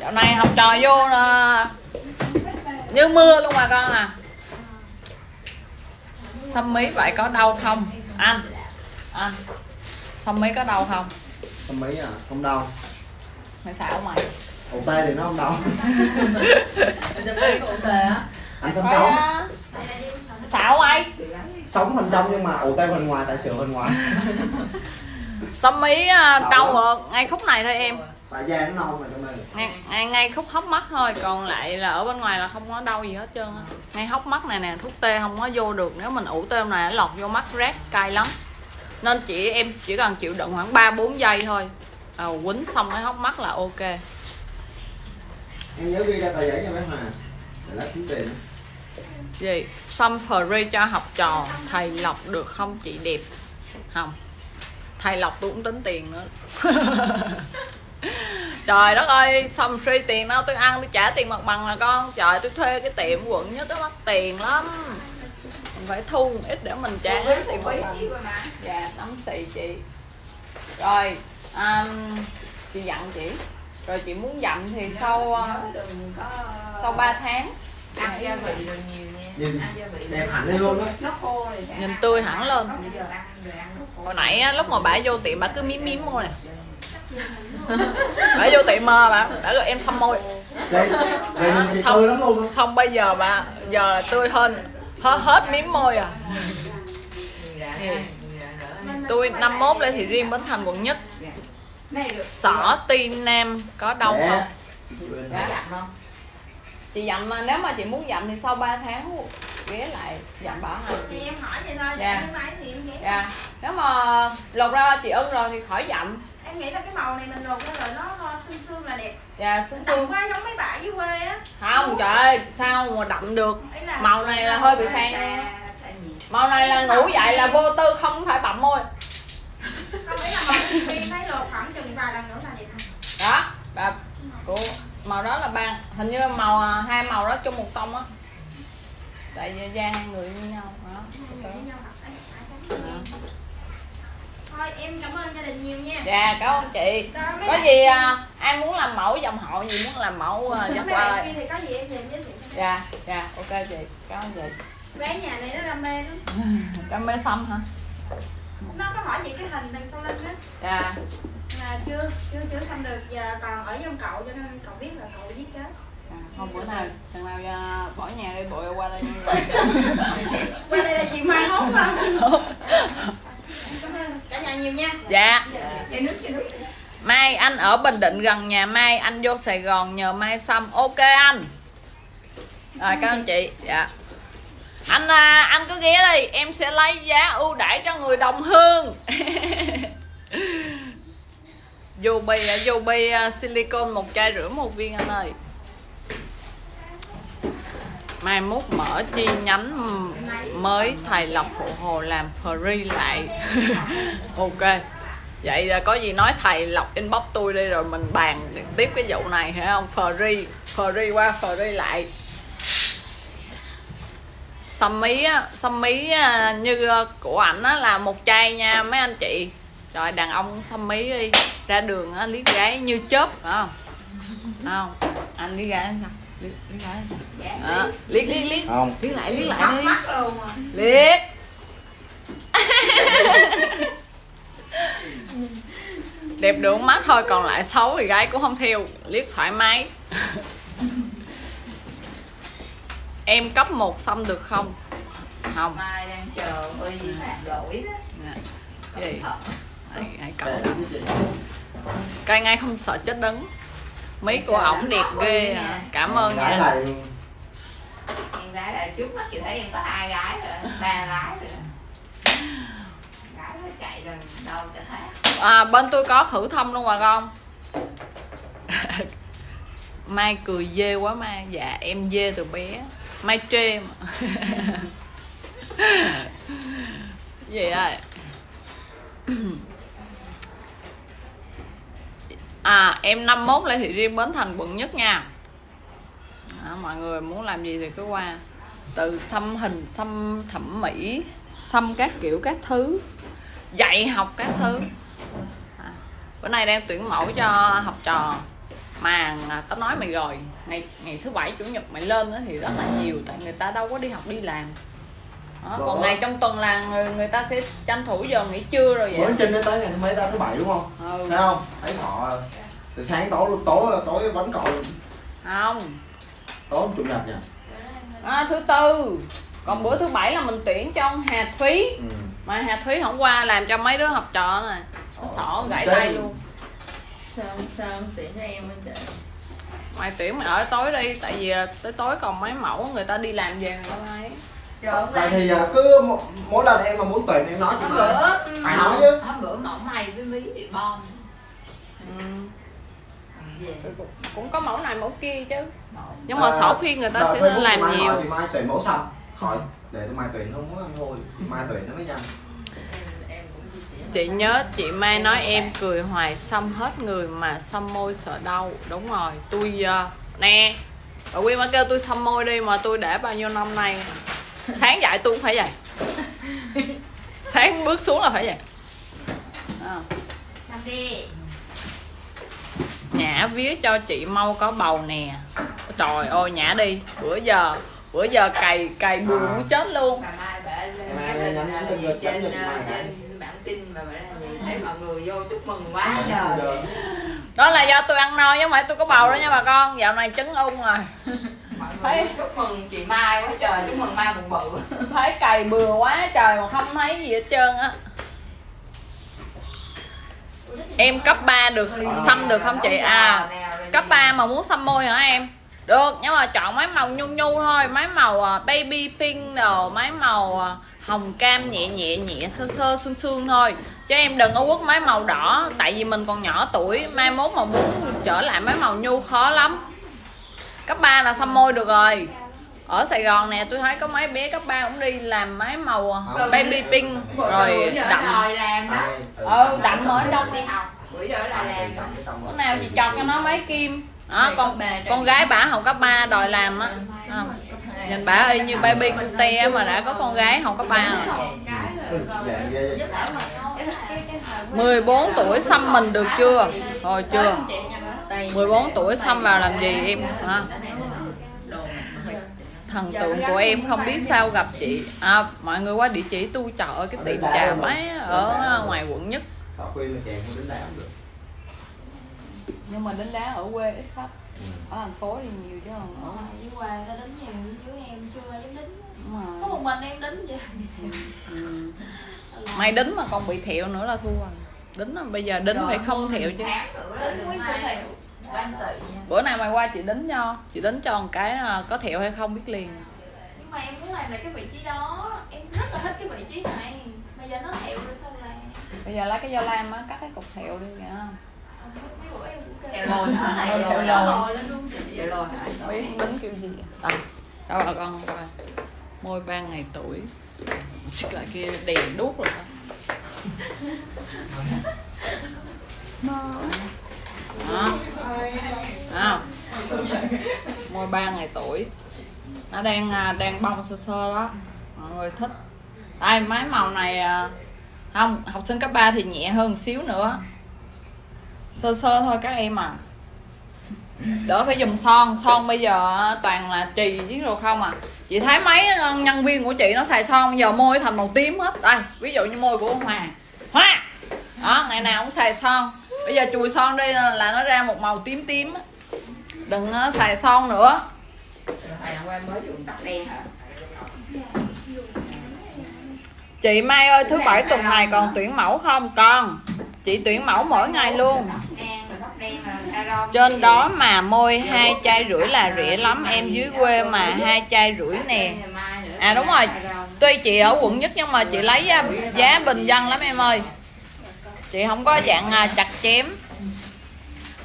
dạo này học trò vô là như mưa luôn mà con à. Xăm mí vậy có đau không? Anh anh xăm mí có đau không? Không mấy à, không đau. Mày xạo mày Ổ tay thì nó không đau. Anh sống sống xạo mày Sống phần trong nhưng mà ổ tay phần ngoài tại sửa phần ngoài. Xăm mí à, đau rồi ngay khúc này thôi em Tại da nó non mà trong này ngay, ngay, ngay khúc hốc mắt thôi còn lại là ở bên ngoài là không có đau gì hết trơn á. Ngay hốc mắt này nè thuốc tê không có vô được nếu mình ủ tê này nó lọt vô mắt rát cay lắm. Nên chị em chỉ cần chịu đựng khoảng 3 4 giây thôi. À, quýnh xong cái hốc mắt là ok. Em nhớ ghi ra tờ giấy cho mấy Hòa. Để lát kiếm tiền. Gì? Xăm free cho học trò. Thầy lọc được không chị? Đẹp. Không. Thầy lọc tôi cũng tính tiền nữa trời đất ơi xăm free tiền đâu tôi ăn tôi trả tiền mặt bằng là con. Trời tôi thuê cái tiệm quận nhất tôi mất tiền lắm. Mình phải thu một ít để mình trả tiền mặt bằng. dạ tấm xì chị. Rồi um, chị dặn chị. Rồi chị muốn dặn thì sau uh, đừng có sau 3 tháng. ăn gia vị rồi nhiều nha. Nhìn ăn gia vị đẹp hẳn lên luôn á nhìn tươi hẳn lên. Bây giờ ăn rồi ăn nó khô hồi nãy á, lúc mà bả vô tiệm bả cứ miếm miếm môi nè bả vô tiệm mà bả bả gọi em xăm môi. Đây, đây chị Xong. tươi lắm luôn xong bây giờ bà giờ là tươi hơn hết, hết miếm môi à. Tôi năm mốt lên thì riêng bến thành quận nhất. Xỏ ti nam có đau Để. không? Đã dặn không chị dặn mà nếu mà chị muốn dặn thì sau 3 tháng ghé lại dặn bảo hành thì em hỏi vậy thôi Dạ. thì em dạ. Nếu mà lột ra chị ưng rồi thì khỏi dặn em nghĩ là cái màu này mình lột ra rồi nó nó xương xương là đẹp. Dạ xương xương quá giống mấy bạn dưới quê á. Không trời ơi sao mà đậm được? Là màu này là hơi bị sang. Vì màu này là ngủ dậy là vô tư không phải bậm môi. Không ý là màu khi thấy lột khoảng chừng vài lần nữa là đẹp đó bà của màu đó là ban hình như màu à, hai màu đó chung một tông á. Tại da hai người như nhau. Đó Với nhau hợp ấy, ai cũng Đó. Thôi em cảm ơn gia đình nhiều nha. Dạ cảm ơn chị. Mấy có gì à, ai muốn làm mẫu dòng họ gì muốn làm mẫu à, dắt mấy qua thì có gì em giới thiệu dạ dạ ok chị. Cảm ơn chị. Bé nhà này nó đam mê lắm. Đam mê xăm hả? Nó có hỏi những cái hình đằng sau lưng á. Dạ. Là chưa chưa chưa xong được giờ còn ở ông cậu cho nên cậu biết là cậu giết chết À, không bữa nào chừng nào à, bỏ nhà đi bội qua đây qua đây là chị mai hốt không cả nhà nhiều nha. Dạ. Nước Mai anh ở Bình Định gần nhà Mai Anh vô Sài Gòn nhờ Mai xăm. Ok anh. Rồi các anh chị. Dạ. Anh à, anh cứ ghé đi. Em sẽ lấy giá ưu đãi cho người đồng hương. Yubi à, Yubi à, silicon một chai rưỡi một viên anh ơi mai mốt mở chi nhánh mới thầy lộc phụ hồ làm free lại. Ok. Vậy là có gì nói thầy lộc inbox tôi đi rồi mình bàn tiếp cái vụ này, hiểu không? Free free qua free lại. Xăm mí á xăm mí à, như à, của ảnh á là một chai nha, mấy anh chị. Rồi đàn ông xăm mí đi, ra đường á liếc gái như chớp, phải không? Không? Anh liếc gái sao? Liếc, liếc sao Đó, liếc liếc. Liếc Không. Liếc lại liếc lại đi. mắt luôn à liếc. Đẹp được mắt thôi còn lại xấu thì gái cũng không theo. Liếc thoải mái. Em cấp một xăm được không? Không. Mai đang chờ hơi gì phạm lỗi đó. Gì hãy, chị cây ngay không sợ chết đứng mấy của ổng đẹp ghê à. cảm ơn Gái nha. này em gái là trước mắt chị thấy em có hai gái rồi ba gái rồi. Gái nó chạy rồi đâu cho thấy à, bên tôi có khử thâm luôn bà con mai cười dê quá mai. Dạ em dê từ bé. Mai trê mà. Gì ơi à em 51 Lê Thị riêng bến thành quận nhất nha. À, mọi người muốn làm gì thì cứ qua. Từ xăm hình xăm thẩm mỹ xăm các kiểu các thứ. Dạy học các thứ. À, bữa nay đang tuyển mẫu cho học trò. Mà à, tao nói mày rồi. Ngày ngày thứ bảy chủ nhật mày lên đó thì rất là nhiều tại người ta đâu có đi học đi làm đó, còn ngày trong tuần là người người ta sẽ tranh thủ giờ nghỉ trưa rồi vậy Mới trên đến tới ngày thứ mấy ta thứ bảy đúng không? ừ. Thấy không? Thấy họ từ sáng tối luôn tối tối còi luôn. không tối chủ nhật nha. à, thứ tư còn bữa thứ bảy là mình tuyển cho ông Hà Thúy Ừ. mà Hà Thúy hôm qua làm cho mấy đứa học trò này nó sỏ gãy Chết. tay luôn sao sao không tuyển cho em anh trời mày tuyển mày ở tối đi tại vì à, tới tối còn mấy mẫu người ta đi làm về người ta thấy trời Vậy thì à, cứ mỗi lần em mà muốn tuyển em nói chị bữa Phải nói chứ. hôm bữa mẫu mày với mí bị bom ừ. về cũng- có mẫu này mẫu kia chứ mẫu nhưng mà À, sổ phiên người ta sẽ làm nhiều Chị Mai tuyển mẫu xong. Khỏi để tụi Mai tuyển không muốn ăn thôi. Mai tuyển nó mới nhanh. chị nhớ chị Mai nói em cười hoài xăm hết người mà xăm môi sợ đau đúng rồi tôi uh, nè bà Quyên mà kêu tôi xăm môi đi mà tôi để bao nhiêu năm nay sáng dậy tôi cũng phải vậy. Sáng bước xuống là phải vậy. À. nhã vía cho chị mau có bầu nè. Trời ơi nhã đi. Bữa giờ bữa giờ cày cày buồn muốn chết luôn. Bà mai bà lên ờ, tin cho trên chấm cho chị Mai hả? trên bản tin mà bà làm gì thấy mọi người vô chúc mừng quá trời. giờ. đó là do tôi ăn no chứ không phải tôi có bầu đó nha bà con. Dạo này trứng ung rồi mọi người Thấy- chúc mừng chị mai quá trời chúc mừng mai bụng bự. Thấy cày bừa quá trời mà không thấy gì hết trơn á. Em cấp 3 được xăm được không chị? À cấp 3 mà muốn xăm môi hả em? Được nhưng mà chọn mấy màu nhu nhu thôi mấy màu à, baby pink đồ mấy màu à, hồng cam nhẹ nhẹ nhẹ sơ sơ xương xương thôi. Chứ em đừng có quất mấy màu đỏ tại vì mình còn nhỏ tuổi mai mốt mà muốn trở lại mấy màu nhu khó lắm cấp 3 là xăm môi được rồi. Ở Sài Gòn nè tôi thấy có mấy bé cấp 3 cũng đi làm mấy màu à, baby pink rồi đậm. đòi làm đó Ai, ừ. Đậm ở trong đi học bữa giờ là làm. Đó bữa nào chị chọt cho nó mấy kim. Đó, con con gái bả học cấp 3 đòi làm á. À, nhìn bả y như baby cute mà đã có con gái học cấp 3 rồi. Dạ, ghê vậy. 14 tuổi xăm mình được chưa? Rồi chưa 14 tuổi xăm vào làm gì em? hả? thần tượng của em không biết sao gặp chị. À, mọi người qua địa chỉ tu ơi cái tiệm trà máy ở ngoài quận nhất. Sao khuyên là chèn không đến đám được. nhưng mà đến đá ở quê ít khách ở thành phố thì nhiều chứ không ở dưới quê ta đính nhiều dưới em chưa ai dám đính Đúng rồi. Có một mình em đính vậy Ừ. mày đính mà còn bị thẹo nữa là thua. Rồi đính là bây giờ đính phải không thẹo chứ. Tháng nữa là Đến bữa nào mày qua chị đính cho chị đính cho một cái là có thẹo hay không biết liền. Nhưng mà em muốn làm lại cái vị trí đó. Em rất là thích cái vị trí này. Bây giờ nó thẹo rồi sao làm bây giờ lấy cái dao lam á cắt cái cục thẹo đi nghe không? Mấy bữa em cũng kêu. Thẹo lồi hả? Luôn chị. Thẹo lồi hả? biết đính kiểu gì à. Đâu là con coi. Môi ba ngày tuổi. Xích lại kia đèn đuốc rồi đó đó à. môi ba ngày tuổi. Nó đang à, đang bong sơ sơ đó. Mọi người thích. Đây, máy màu này à, không, học sinh cấp 3 thì nhẹ hơn xíu nữa. Sơ sơ thôi các em à. Đỡ phải dùng son. Son bây giờ à, toàn là trì chứ rồi không à. Chị thấy mấy nhân viên của chị nó xài son, giờ môi thành màu tím hết. Đây, ví dụ như môi của Hòa Hoa đó, ngày nào cũng xài son bây giờ chùi son đây là nó ra một màu tím tím. Đừng ờ, xài son nữa. Chị Mai ơi thứ bảy tuần này còn tuyển mẫu không? Con chị tuyển mẫu mỗi ngày luôn. Trên đó mà môi hai chai rưỡi là rẻ lắm. Em dưới quê mà hai chai rưỡi nè. À, đúng rồi. tuy chị ở quận nhất nhưng mà chị lấy ờ, giá bình dân lắm em ơi chị không có dạng à, chặt chém.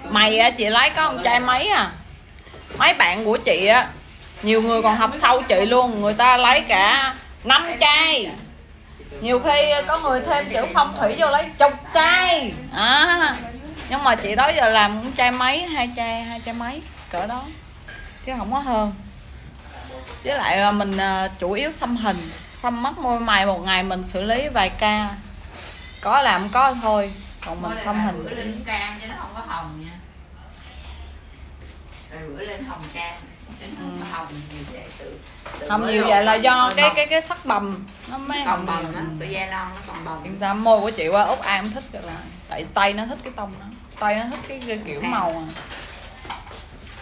Mày á, chị lấy có con trai mấy à? Mấy bạn của chị á, nhiều người còn học sau chị luôn, người ta lấy cả năm chai nhiều khi có người thêm chữ phong thủy vô lấy chục chai à nhưng mà chị đó giờ làm cũng chai mấy, hai chai hai chai mấy, cỡ đó. Chứ không có hơn. Với lại à, mình à, chủ yếu xăm hình, xăm mắt môi mày một ngày mình xử lý vài ca có làm có thôi còn mình xăm hình Bữa lên cam cho nó không có hồng nha. Rồi bữa lên hồng cam đến không hồng nhiều vậy tự, tự không bữa nhiều luộc vậy là do nó cái cái cái sắc bầm nó mới còn bồng á tụi da non nó còn bồng yên tâm môi của chị qua út ai cũng thích được là tại tay nó thích cái tông đó. Tay nó thích cái, cái kiểu màu à.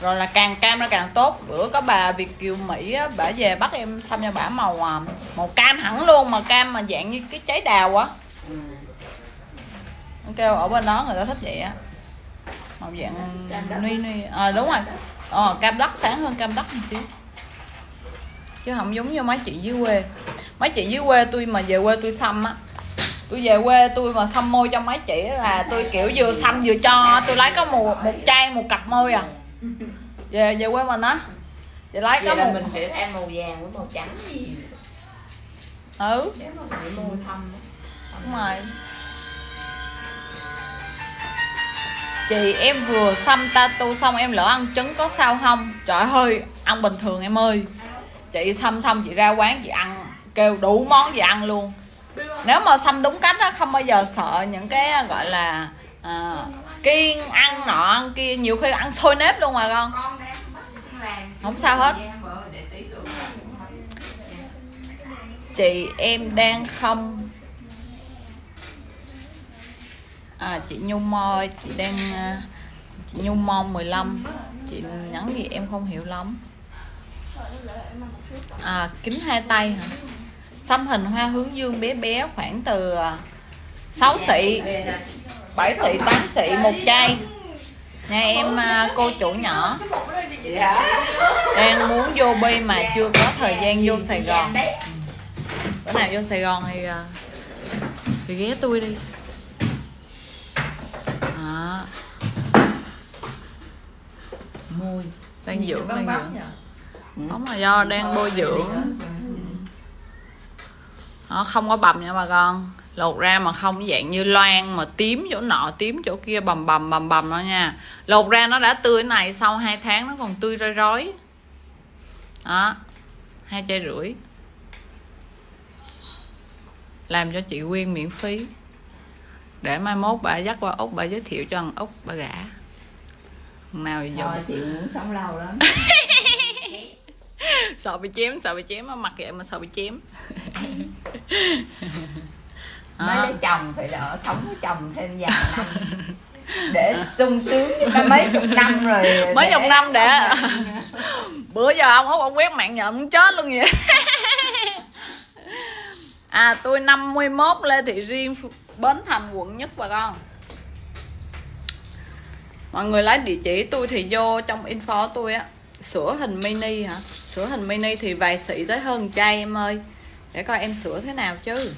Rồi là càng cam nó càng tốt. Bữa có bà việt kiều mỹ á bả về bắt em xăm cho bả màu à, màu cam hẳn luôn mà cam mà dạng như cái trái đào á. Ừ. nó kêu ở bên đó người ta thích vậy á. Màu dạng nuy nuy à, đúng rồi. Ờ, cam đất sáng hơn cam đất một xíu. Chứ không giống như mấy chị dưới quê. Mấy chị dưới quê tôi mà về quê tôi xăm á. Tôi về quê tôi mà xăm môi cho mấy chị á là tôi kiểu vừa xăm vừa cho. Tôi lấy có một một chai một cặp môi à. Về về quê mình á. Chị lấy có một mình phải thêm màu vàng với màu trắng gì ừ. Nếu mà phải mua thâm đúng rồi chị em vừa xăm tattoo xong em lỡ ăn trứng có sao không? Trời ơi ăn bình thường em ơi. Chị xăm xong chị ra quán chị ăn kêu đủ món gì ăn luôn. Nếu mà xăm đúng cách á không bao giờ sợ những cái gọi là à, kiêng ăn nọ ăn kia. Nhiều khi ăn sôi nếp luôn mà con. Không sao hết. Dạ, chị em đang không à chị nhung ơi chị đang à, chị nhung Mong 15 chị nhắn gì em không hiểu lắm. À kính hai tay hả? Xăm hình hoa hướng dương bé bé khoảng từ 6 xị 7 xị 8 xị một chai. Nhà em à, cô chủ nhỏ. Đang muốn vô bi mà chưa có thời gian vô Sài Gòn. Bữa nào vô Sài Gòn thì à, thì ghé tôi đi đó Môi. đang dưỡng đang dưỡng. đúng là do đang bôi dưỡng. nó không có bầm nha bà con. Lột ra mà không dạng như loan mà tím chỗ nọ tím chỗ kia bầm bầm bầm bầm đó nha. Lột ra nó đã tươi này sau 2 tháng nó còn tươi roi rói đó hai chai rưỡi. Làm cho chị Quyên miễn phí. Để mai mốt bà dắt qua úc bà giới thiệu cho thằng úc bà gả nào thì Thôi chị muốn sống lâu lắm. sợ bị chém sợ bị chém mặc vậy mà sợ bị chém Mới lấy chồng phải đỡ sống với chồng thêm vài năm. Để sung sướng ta mấy chục năm rồi. mấy chục năm để bữa giờ ông út ông quét mạng nhậm ông chết luôn vậy à tôi 51 lê thị riêng bến thành quận nhất bà con mọi người lấy địa chỉ tôi thì vô trong info tôi á. Sửa hình mini hả? Sửa hình mini thì vài xị tới hơn chai em ơi. Để coi em sửa thế nào chứ.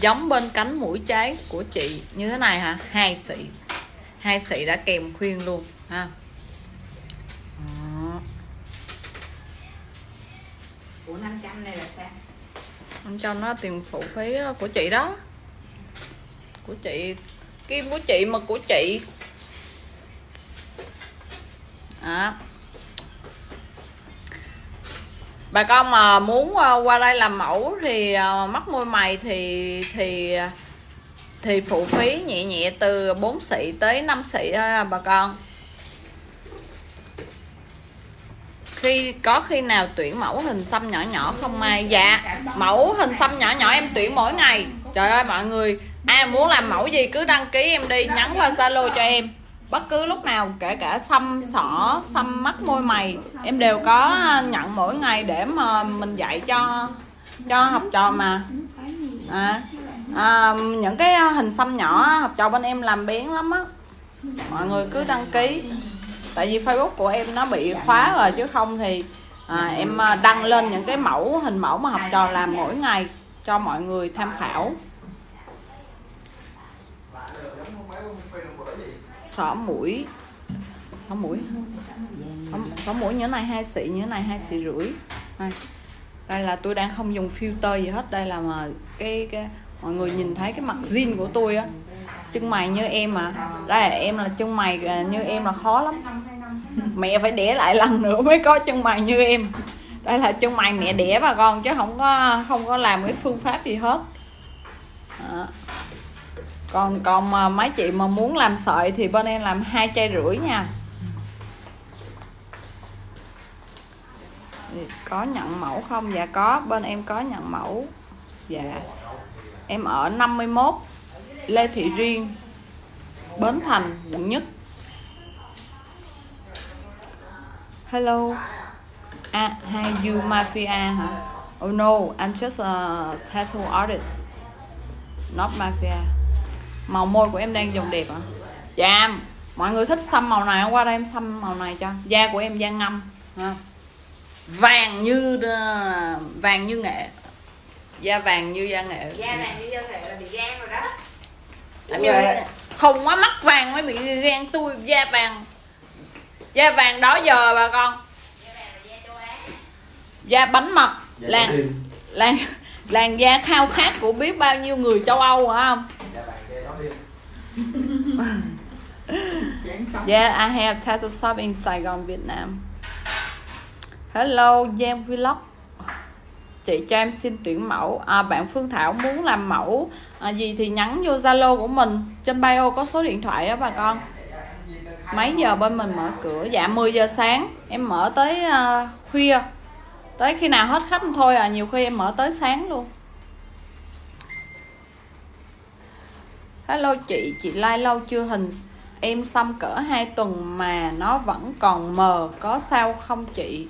Giống bên cánh mũi trái của chị như thế này hả? Hai xị hai xị đã kèm khuyên luôn ha. Của 500 này là sao? Anh cho nó tiền phụ phí của chị đó. Của chị kim của chị mà của chị à. bà con mà muốn ờ, qua đây làm mẫu thì ờ, mắt môi mày thì thì thì phụ phí nhẹ nhẹ từ 4 xị tới 5 xị thôi à, bà con. Khi có khi nào tuyển mẫu hình xăm nhỏ nhỏ không mai dạ mẫu hình xăm nhỏ nhỏ em tuyển mỗi ngày. Trời ơi mọi người ai muốn làm mẫu gì cứ đăng ký em đi nhắn qua zalo cho em bất cứ lúc nào kể cả xăm sỏ xăm mắt môi mày em đều có nhận mỗi ngày để mà mình dạy cho cho học trò mà. À, à, những cái hình xăm nhỏ học trò bên em làm bén lắm á. Mọi người cứ đăng ký. Tại vì facebook của em nó bị khóa rồi chứ không thì à, em à, đăng lên những cái mẫu hình mẫu mà học trò làm mỗi ngày cho mọi người tham khảo. Xỏ mũi. Xỏ mũi. Xỏ, mũi như thế này hai xị như thế này hai xị rưỡi. Đây. đây là tôi đang không dùng filter gì hết đây là mà cái, cái mọi người nhìn thấy cái mặt zin của tôi á. Chân mày như em mà. Đây là em là chân mày à, như em là khó lắm. Mẹ phải đẻ lại lần nữa mới có chân mày như em. Đây là chân mày mẹ đẻ bà con chứ không có không có làm cái phương pháp gì hết. À còn còn mà mấy chị mà muốn làm sợi thì bên em làm hai chai rưỡi nha. Có nhận mẫu không? Dạ có bên em có nhận mẫu. Dạ. Em ở 51 Lê Thị Riêng Bến Thành quận nhất. Hello. À, Hi you mafia hả? Oh no I'm just a tattoo artist Not mafia. Màu môi của em đang dùng đẹp à Dạ Mọi người thích xăm màu này không? Qua đây em xăm màu này cho. Da của em da ngâm ha. Vàng như ờ, Vàng như nghệ. Da vàng như da nghệ. Da vàng như dân nghệ là bị gan rồi đó. Làm như Hùng quá mắt vàng mới bị gan tôi da vàng. Da vàng đó giờ bà con. Da vàng là da châu á Da bánh mật Dạ, Làn đêm. làn làn da khao khát của biết bao nhiêu người châu Âu phải không? Dạ, bạn kia đó đêm. Yeah, I have tattoo shop in Saigon, Vietnam. Hello, Giang Vlog. Chị cho em xin tuyển mẫu. À, bạn Phương Thảo muốn làm mẫu à, gì thì nhắn vô Zalo của mình. Trên bio có số điện thoại đó bà con. Mấy giờ bên mình mở cửa? Dạ 10 giờ sáng. Em mở tới uh, khuya. Tới khi nào hết khách thôi à. Nhiều khi em mở tới sáng luôn. Hello chị, chị like lâu chưa hình Em xăm cỡ 2 tuần mà nó vẫn còn mờ Có sao không chị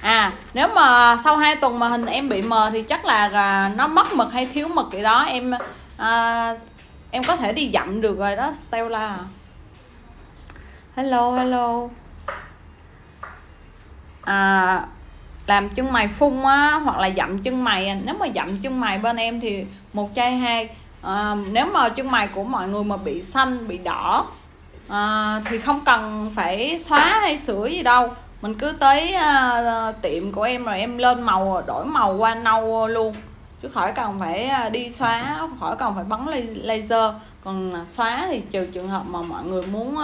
À nếu mà sau 2 tuần mà hình em bị mờ Thì chắc là à, nó mất mực hay thiếu mực gì đó Em à, em có thể đi dặm được rồi đó Stella. À. Hello hello à, Làm chân mày phun á Hoặc là dặm chân mày. À. Nếu mà dặm chân mày bên em thì một chai hai à, Nếu mà chân mày của mọi người mà bị xanh Bị đỏ à, thì không cần phải xóa hay sửa gì đâu. Mình cứ tới à, à, tiệm của em rồi em lên màu đổi màu qua nâu luôn. Chứ khỏi cần phải à, đi xóa khỏi cần phải bắn laser. Còn à, xóa thì trừ trường hợp mà mọi người muốn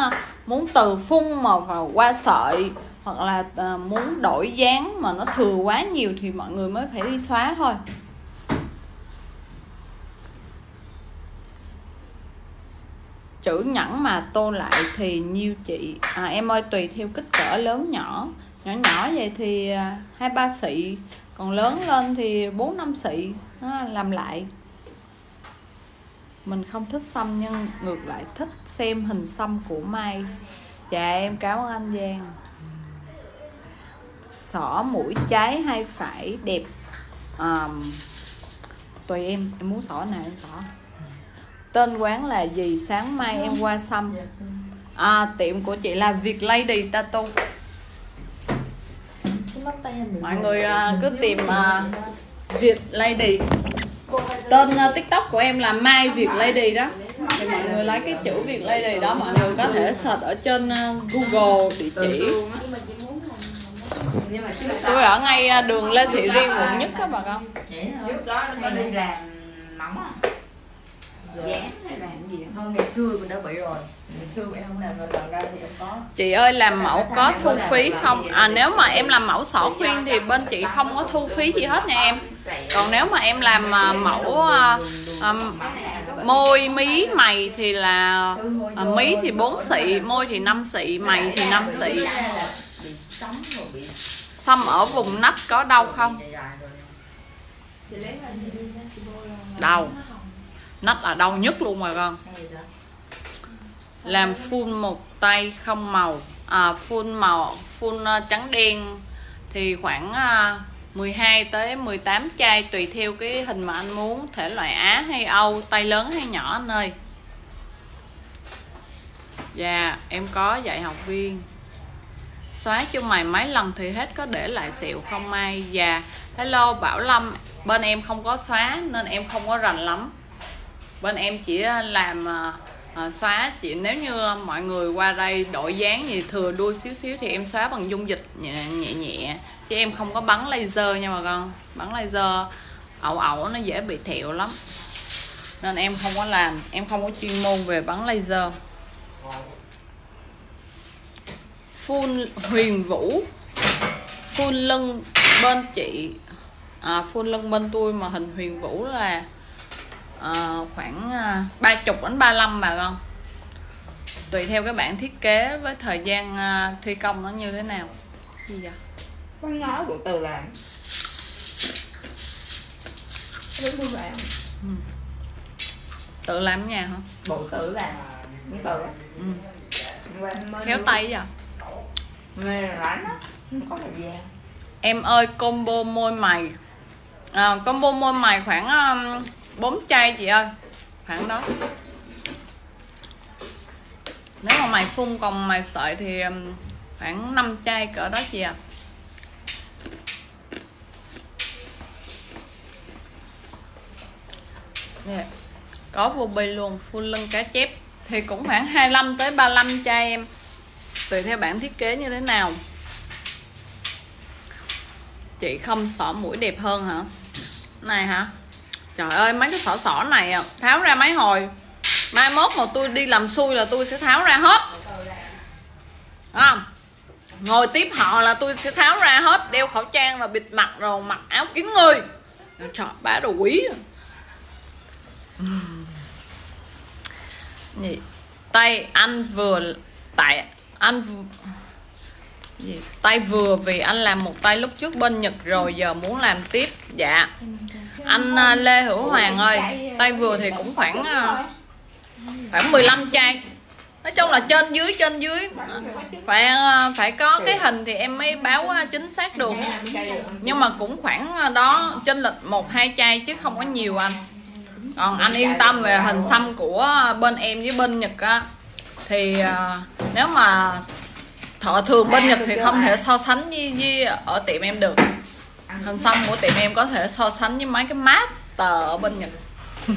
muốn từ phun mà vào qua sợi hoặc là muốn đổi dáng mà nó thừa quá nhiều thì mọi người mới phải đi xóa thôi. Chữ nhẫn mà tô lại thì nhiêu chị à, em ơi tùy theo kích cỡ lớn nhỏ. Nhỏ nhỏ vậy thì à, hai ba xị còn lớn lên thì bốn năm xị à, làm lại. Mình không thích xăm nhưng ngược lại thích xem hình xăm của mai. Dạ em cảm ơn anh giang. Xỏ mũi trái hay phải đẹp. À, tùy em em muốn xỏ nào em xỏ? Tên quán là gì? Sáng mai em qua xăm à, tiệm của chị là Việt Lady Tattoo. Mọi người à, cứ tìm uh, Việt Lady. Tên uh, tiktok của em là Mai Việt Lady đó. Thì mọi người lấy cái chữ Việt Lady đó mọi người có thể search ở trên uh, Google địa chỉ. Tôi ở ngay đường Lê Thị Riêng quận nhất các bà con trước đó nó đi làm mỏng dán hay làm gì? Không không ngày xưa mình đã bị rồi. Ngày xưa em không làm rồi lần ra thì em có. Chị ơi làm mẫu có thu phí không? À nếu mà em làm mẫu sỏ khuyên thì bên chị không có thu phí gì hết nha em. Còn nếu mà em làm mẫu môi mí mày thì là à, mí thì 4 xị, môi thì 5 xị, mày thì 5 xị. bị sóng rồi bị Xăm ở vùng nách có đau không? dài Nách là đau nhất luôn mà con. Làm full một tay không màu. À full màu, full à, trắng đen. Thì khoảng à, 12 tới 18 chai tùy theo cái hình mà anh muốn thể loại Á hay Âu tay lớn hay nhỏ anh ơi. Dạ em có dạy học viên. Xóa cho mày mấy lần thì hết có để lại sẹo không mai dạ hello Bảo Lâm bên em không có xóa nên em không có rành lắm bên em chỉ ờ, làm à, xóa. Chỉ nếu như mọi người qua đây đổi dáng gì thừa đuôi xíu xíu thì em xóa bằng dung dịch nhẹ nhẹ, nhẹ. chứ em không có bắn laser nha bà con. Bắn laser ẩu ẩu nó dễ bị thẹo lắm. Nên em không có làm em không có chuyên môn về bắn laser. Phun huyền vũ phun lưng bên chị à, lưng bên tôi mà hình huyền vũ là à, khoảng ba chục đến 35 bà con. Tùy theo cái bản thiết kế với thời gian à, thi công nó như thế nào. Gì vậy? Con nói bộ từ làm đúng không vậy tự làm nhà hả? Bộ tử làm những từ á? Ừ. Khéo tay vậy? Mê rảnh á không có thời gian em ơi combo môi mày. À, combo môi mày khoảng um, 4 chai chị ơi, khoảng đó. Nếu mà mày phun còn mày sợi thì um, khoảng 5 chai cỡ đó chị à yeah. có vô bì luôn, phun lưng cá chép. Thì cũng khoảng 25 tới 35 chai em. Tùy theo bản thiết kế như thế nào. Chị không xỏ mũi đẹp hơn hả? Này hả? Trời ơi mấy cái sỏ sỏ này à, tháo ra mấy hồi. Mai mốt mà tôi đi làm xui là tôi sẽ tháo ra hết. Không? Ngồi tiếp họ là tôi sẽ tháo ra hết đeo khẩu trang và bịt mặt rồi mặc áo kín người. Trời bá đồ quý à. gì? Tay anh vừa tại anh vừa, gì? Tay vừa vì anh làm một tay lúc trước bên nhật rồi giờ muốn làm tiếp. Dạ anh à, lê hữu hoàng ơi tay vừa thì cũng khoảng à, khoảng 15 chai nói chung là trên dưới trên dưới. Phải à, phải có cái hình thì em mới báo chính xác được. Nhưng mà cũng khoảng đó trên lịch một hai chai chứ không có nhiều anh. Còn anh yên tâm về hình xăm của bên em với bên nhật á. Thì nếu mà thợ thường bên nhật thì không thể so sánh với, với ở tiệm em được hình xăm của tiệm em có thể so sánh với mấy cái master ở bên nhật.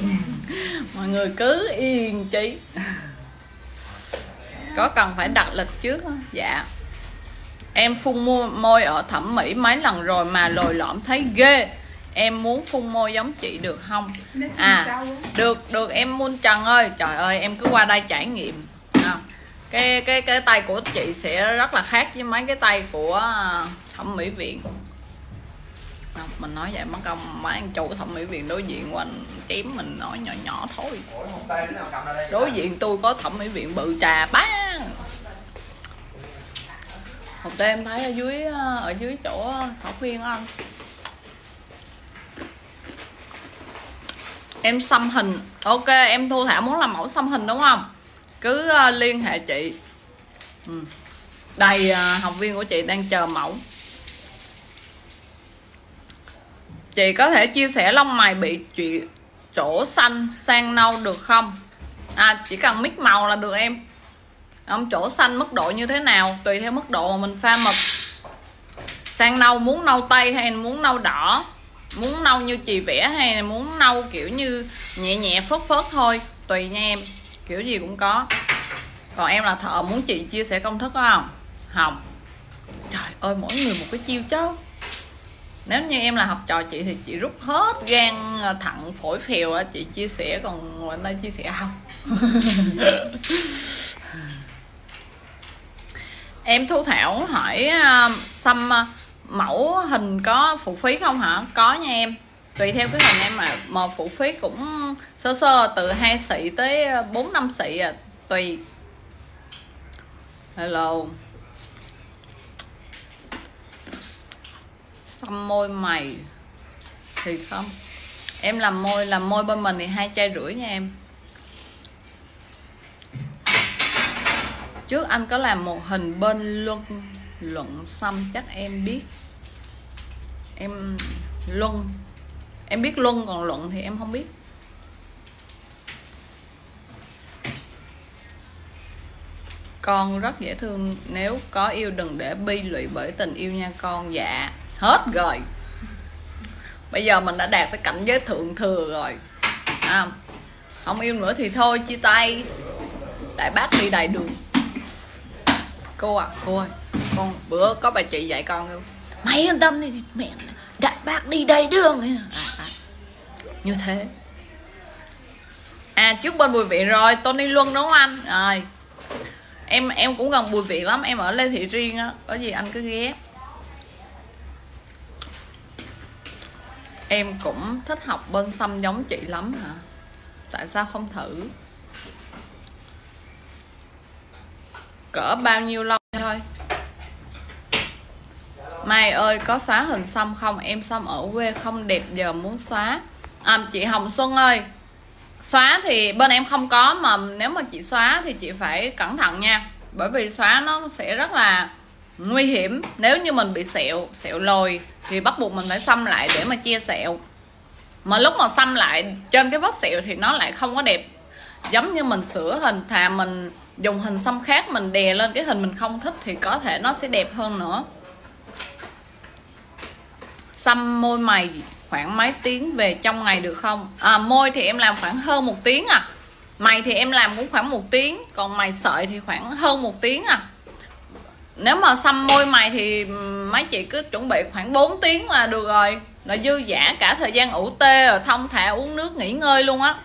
Mọi người cứ yên chí. Có cần phải đặt lịch trước không? dạ. Em phun môi, ở thẩm mỹ mấy lần rồi mà lồi lõm thấy ghê. Em muốn phun môi giống chị được không? À được được. Em muôn trần ơi. Trời ơi em cứ qua đây trải nghiệm. À, cái cái cái tay của chị sẽ rất là khác với mấy cái tay của thẩm mỹ viện không, mình nói vậy mất công. Mấy anh chủ thẩm mỹ viện đối diện của anh chém mình nói nhỏ nhỏ thôi. Đối diện tôi có thẩm mỹ viện bự trà bá một tay em thấy ở dưới ờ, ở dưới chỗ sở á anh. Em xăm hình. Ok em thu thảo muốn làm mẫu xăm hình đúng không? Cứ ờ, liên hệ chị. Ừ. đây ờ, học viên của chị đang chờ mẫu chị có thể chia sẻ lông mày bị chuyện chỗ xanh sang nâu được không? À chỉ cần mix màu là được em. Không chỗ xanh mức độ như thế nào? Tùy theo mức độ mà mình pha mực. Sang nâu muốn nâu tây hay muốn nâu đỏ? Muốn nâu như chì vẽ hay là muốn nâu kiểu như nhẹ nhẹ, phớt phớt thôi? Tùy nha em. Kiểu gì cũng có. Còn em là thợ, muốn chị chia sẻ công thức không? Không. Trời ơi, mỗi người một cái chiêu chứ nếu như em là học trò chị thì chị rút hết gan à, thận phổi phèo á chị chia sẻ còn người ta chia sẻ không? Em thu thảo hỏi xăm uh, mẫu hình có phụ phí không hả? Có nha em. Tùy theo cái hình em mà mà phụ phí cũng sơ sơ từ 2 xị tới 4 năm xị à tùy. Hello xăm môi mày. Thì không. Em làm môi làm môi bên mình thì hai chai rưỡi nha em. Trước anh có làm một hình bên luân. Luận xăm chắc em biết. Em luân. Em biết luân, còn luận thì em không biết. Con rất dễ thương. Nếu có yêu đừng để bi lụy bởi tình yêu nha con. Dạ hết rồi. Bây giờ mình đã đạt tới cảnh giới thượng thừa rồi. À, không yêu nữa thì thôi chia tay. Tại bác đi đầy đường. Cô à cô ơi con bữa có bà chị dạy con kêu mày yên tâm đi mẹ đại bác đi đầy đường à, à. như thế. À trước bên bùi viện rồi tony luân đúng không anh? Rồi. Em em cũng gần bùi viện lắm em ở lê thị riêng á. Có gì anh cứ ghé em cũng thích học bên xăm giống chị lắm hả? Tại sao không thử? Cỡ bao nhiêu lâu thôi? Mai ơi có xóa hình xăm không? Em xăm ở quê không đẹp giờ muốn xóa. À, chị Hồng Xuân ơi xóa thì bên em không có mà nếu mà chị xóa thì chị phải cẩn thận nha. Bởi vì xóa nó sẽ rất là nguy hiểm. Nếu như mình bị sẹo sẹo lồi thì bắt buộc mình phải xăm lại để mà chia sẹo. Mà lúc mà xăm lại trên cái vết sẹo thì nó lại không có đẹp. Giống như mình sửa hình thà mình dùng hình xăm khác mình đè lên cái hình mình không thích thì có thể nó sẽ đẹp hơn nữa. Xăm môi mày khoảng mấy tiếng về trong ngày được không? À, môi thì em làm khoảng hơn một tiếng à. Mày thì em làm cũng khoảng một tiếng còn mày sợi thì khoảng hơn một tiếng à nếu mà xăm môi mày thì mấy chị cứ chuẩn bị khoảng 4 tiếng là được rồi. Là dư giả cả thời gian ủ tê rồi thông thả uống nước nghỉ ngơi luôn á.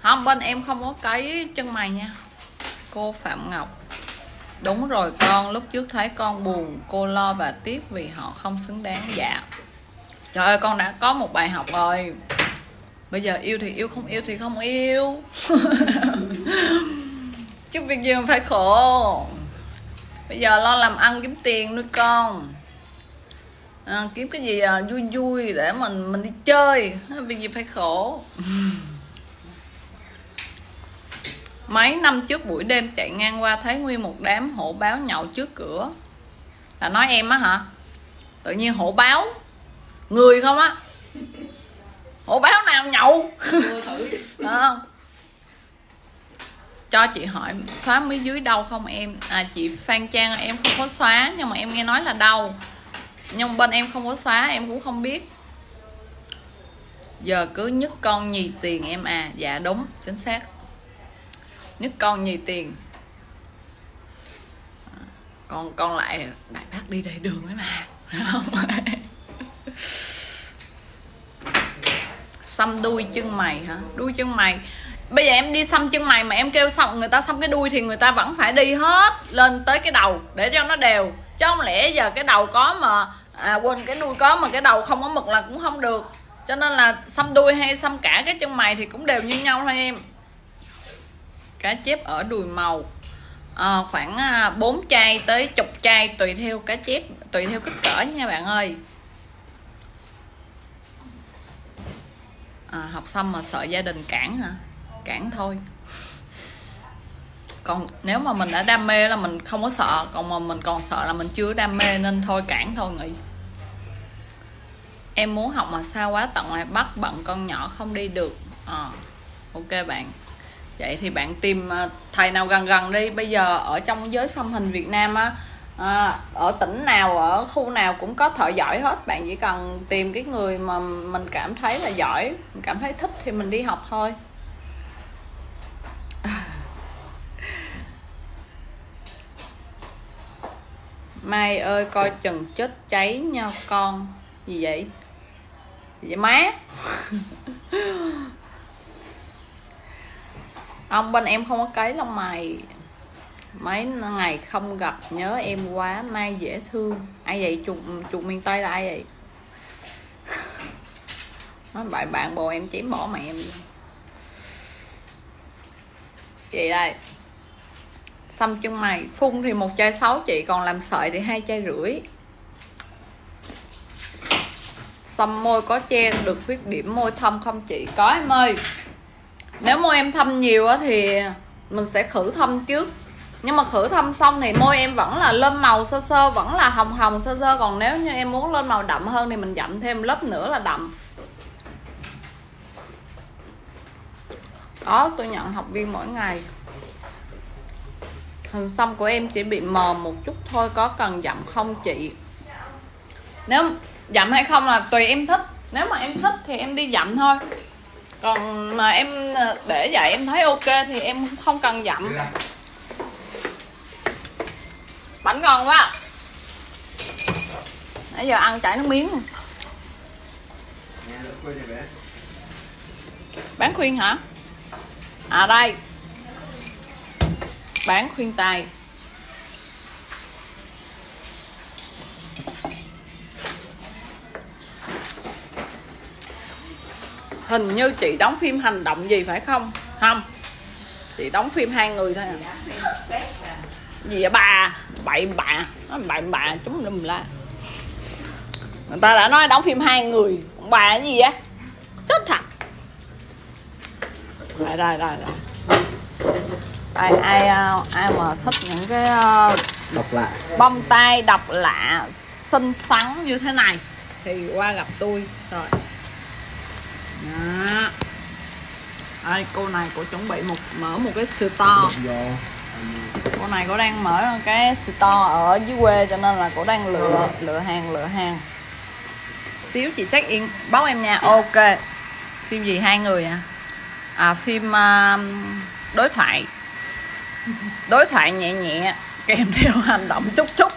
Không, bên em không có cái chân mày nha. Cô phạm ngọc. Đúng rồi con, lúc trước thấy con buồn, cô lo và tiếc vì họ không xứng đáng. Dạ. Trời ơi, con đã có một bài học rồi. Bây giờ yêu thì yêu, không yêu thì không yêu. Chứ việc gì mà phải khổ bây giờ lo làm ăn kiếm tiền nuôi con. À, kiếm cái gì à, vui vui để mình mình đi chơi. Việc gì phải khổ. Mấy năm trước buổi đêm chạy ngang qua thấy nguyên một đám hổ báo nhậu trước cửa. Là nói em á hả? Tự nhiên hổ báo. Người không á? Hổ báo nào nhậu? À. cho chị hỏi, xóa mí dưới đâu không em? À chị phan trang, em không có xóa, nhưng mà em nghe nói là đau. Nhưng bên em không có xóa, em cũng không biết. Giờ cứ nhất con nhì tiền em à. Dạ đúng, chính xác. Nhất con nhì tiền. Còn còn lại đại bác đi đầy đường ấy mà. Xăm đuôi chân mày hả? Đuôi chân mày bây giờ em đi xăm chân mày mà em kêu xong người ta xăm cái đuôi thì người ta vẫn phải đi hết lên tới cái đầu để cho nó đều. Chứ không lẽ giờ cái đầu có mà à, quên cái đuôi có mà cái đầu không có mực là cũng không được. Cho nên là xăm đuôi hay xăm cả cái chân mày thì cũng đều như nhau thôi em. Cá chép ở đùi màu. Ờ, à, khoảng 4 chai tới chục chai tùy theo cá chép tùy theo kích cỡ nha bạn ơi. À, học xong mà sợ gia đình cản hả? Cản thôi. Còn nếu mà mình đã đam mê là mình không có sợ còn mà mình còn sợ là mình chưa đam mê nên thôi cản thôi nghỉ. Em muốn học mà xa quá tận ngoài bắc bận con nhỏ không đi được. À, ok bạn. Vậy thì bạn tìm ờ, thầy nào gần gần đi. Bây giờ ở trong giới xăm hình việt nam á à, ở tỉnh nào ở khu nào cũng có thợ giỏi hết. Bạn chỉ cần tìm cái người mà mình cảm thấy là giỏi mình cảm thấy thích thì mình đi học thôi. Mai ơi, coi chừng chết cháy nha con. Gì vậy? Gì vậy, má? Ông, bên em không có cấy lông mày. Mấy ngày không gặp, nhớ em quá, mai dễ thương. Ai vậy? Chuột chuột miền tây là ai vậy? Nói bạn bạn bồ em chém bỏ mẹ em vậy đây xăm chân mày, phun thì một chai sáu chị, còn làm sợi thì hai chai rưỡi. Xăm môi có che được khuyết điểm môi thâm không chị? Có em ơi. Nếu môi em thâm nhiều á thì mình sẽ khử thâm trước. Nhưng mà khử thâm xong thì môi em vẫn là lên màu sơ sơ, vẫn là hồng hồng sơ sơ. Còn nếu như em muốn lên màu đậm hơn thì mình dặm thêm lớp nữa là đậm. Đó, tôi nhận học viên mỗi ngày hình xăm của em chỉ bị mờ một chút thôi có cần dặm không chị? Nếu dặm hay không là tùy em thích. Nếu mà em thích thì em đi dặm thôi. Còn mà em để vậy em thấy ok thì em không cần dặm bánh ngon quá. Nãy giờ ăn chảy nước miếng bán khuyên hả? À đây bán khuyên tài hình như chị đóng phim hành động gì phải không? Không. Chị đóng phim hai người thôi à. Gì vậy bà? Bậy bạ nó bậy bạ chúng lum la. Người ta đã nói đóng phim hai người. Bà cái gì á chết thật. Rồi đây đây đây ai ai ờ, ai mà thích những cái ờ, đọc lại bông tai độc lạ xinh xắn như thế này thì qua gặp tôi rồi. Đó. Đây, cô này cô chuẩn bị một mở một cái store. Cô này cô đang mở cái store ở dưới quê cho nên là cô đang lựa lựa hàng lựa hàng. Xíu chị check in báo em nha. Ok. Phim gì hai người à? À phim à, đối thoại đối thoại nhẹ nhẹ kèm theo hành động chút chút.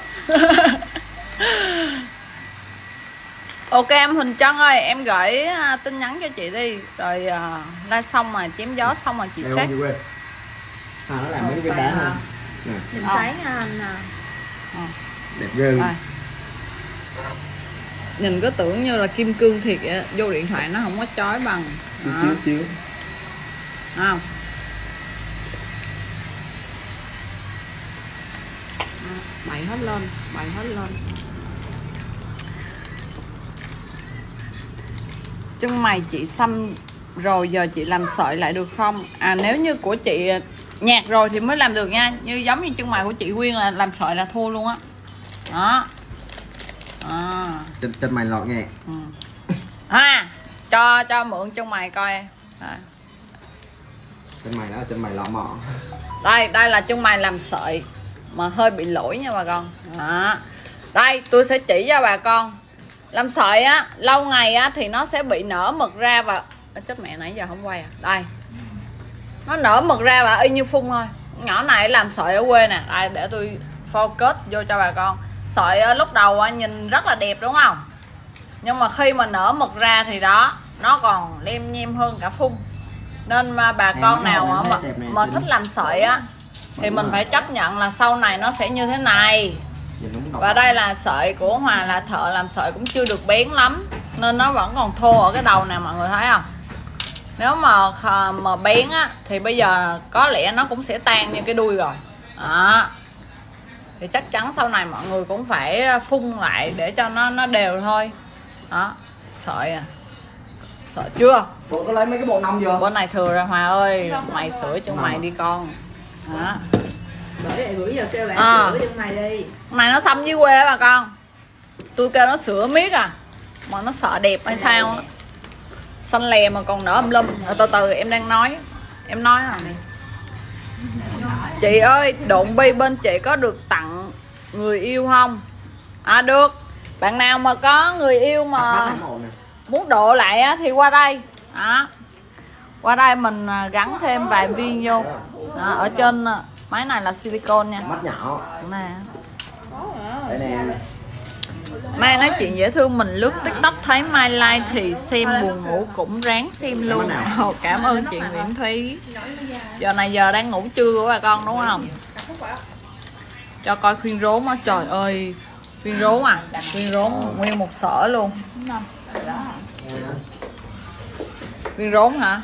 Ok em huỳnh trân ơi em gửi à, tin nhắn cho chị đi. Rồi à, live xong mà chém gió xong mà chị Em check. không chị quên. À nó làm mấy cái viên đá này nè. Nhìn Ờ. sáng ha anh à. Đẹp ghê Đây. nhìn có tưởng như là kim cương thiệt vậy á. vô điện thoại nó không có chói bằng. Chiếu Đó, chiếu chiếu Đó, bày hết lên bày hết lên. Chân mày chị xăm rồi giờ chị làm sợi lại được không? À nếu như của chị nhạt rồi thì mới làm được nha. Như giống như chân mày của chị Quyên là làm sợi là thua luôn á. Đó. À, chân chân mày lọt nghe. Ừ. ha cho cho mượn chân mày coi. Đây. chân mày đó chân mày lọ mọ đây đây là chân mày làm sợi mà hơi bị lỗi nha bà con. Đó. đây tôi sẽ chỉ cho bà con. Làm sợi á lâu ngày á thì nó sẽ bị nở mực ra và chết mẹ nãy giờ không quay à? Đây. Nó nở mực ra và y như phun thôi. Nhỏ này làm sợi ở quê nè. Đây để tôi focus vô cho bà con. Sợi lúc đầu nhìn rất là đẹp đúng không? Nhưng mà khi mà nở mực ra thì đó nó còn lem nhem hơn cả phun. Nên mà bà Em con nào mà, mà thích làm sợi á thì mình phải chấp nhận là sau này nó sẽ như thế này. Và đây là sợi của Hòa là thợ làm sợi cũng chưa được bén lắm nên nó vẫn còn thô ở cái đầu này mọi người thấy không? Nếu mà mà bén á thì bây giờ có lẽ nó cũng sẽ tan như cái đuôi rồi. Đó. Thì chắc chắn sau này mọi người cũng phải phun lại để cho nó nó đều thôi. Đó. Sợi à. Sợ chưa? Ủa, có lấy mấy cái bộ nông chưa bữa này thừa rồi Hòa ơi mày sửa cho mày đi con đó vậy bữa giờ kêu bạn À. sửa cho mày đi. Này nó xăm dưới quê á bà con. Tôi kêu nó sửa miết à. Mà nó sợ đẹp hay sao á. xanh lè mà còn nở âm lum. Rồi từ từ em đang nói. Em nói à chị ơi độn bi bên chị có được tặng người yêu không? À được. Bạn nào mà có người yêu mà muốn độ lại á thì qua đây. Đó qua đây mình à, gắn thêm vài viên vô. Đó, ở trên à, máy này là silicon nha. Mắt nhỏ. Nè. Đây nè. Mai nói chuyện dễ thương mình lướt tiktok thấy Mai like thì xem buồn ngủ cũng ráng xem luôn. Ồ, Cảm ơn chị Nguyễn Thúy. Giờ này giờ đang ngủ trưa của bà con đúng không? Cho coi khuyên rốn á Trời ơi Khuyên rốn à. Khuyên rốn nguyên một sở luôn Khuyên rốn hả?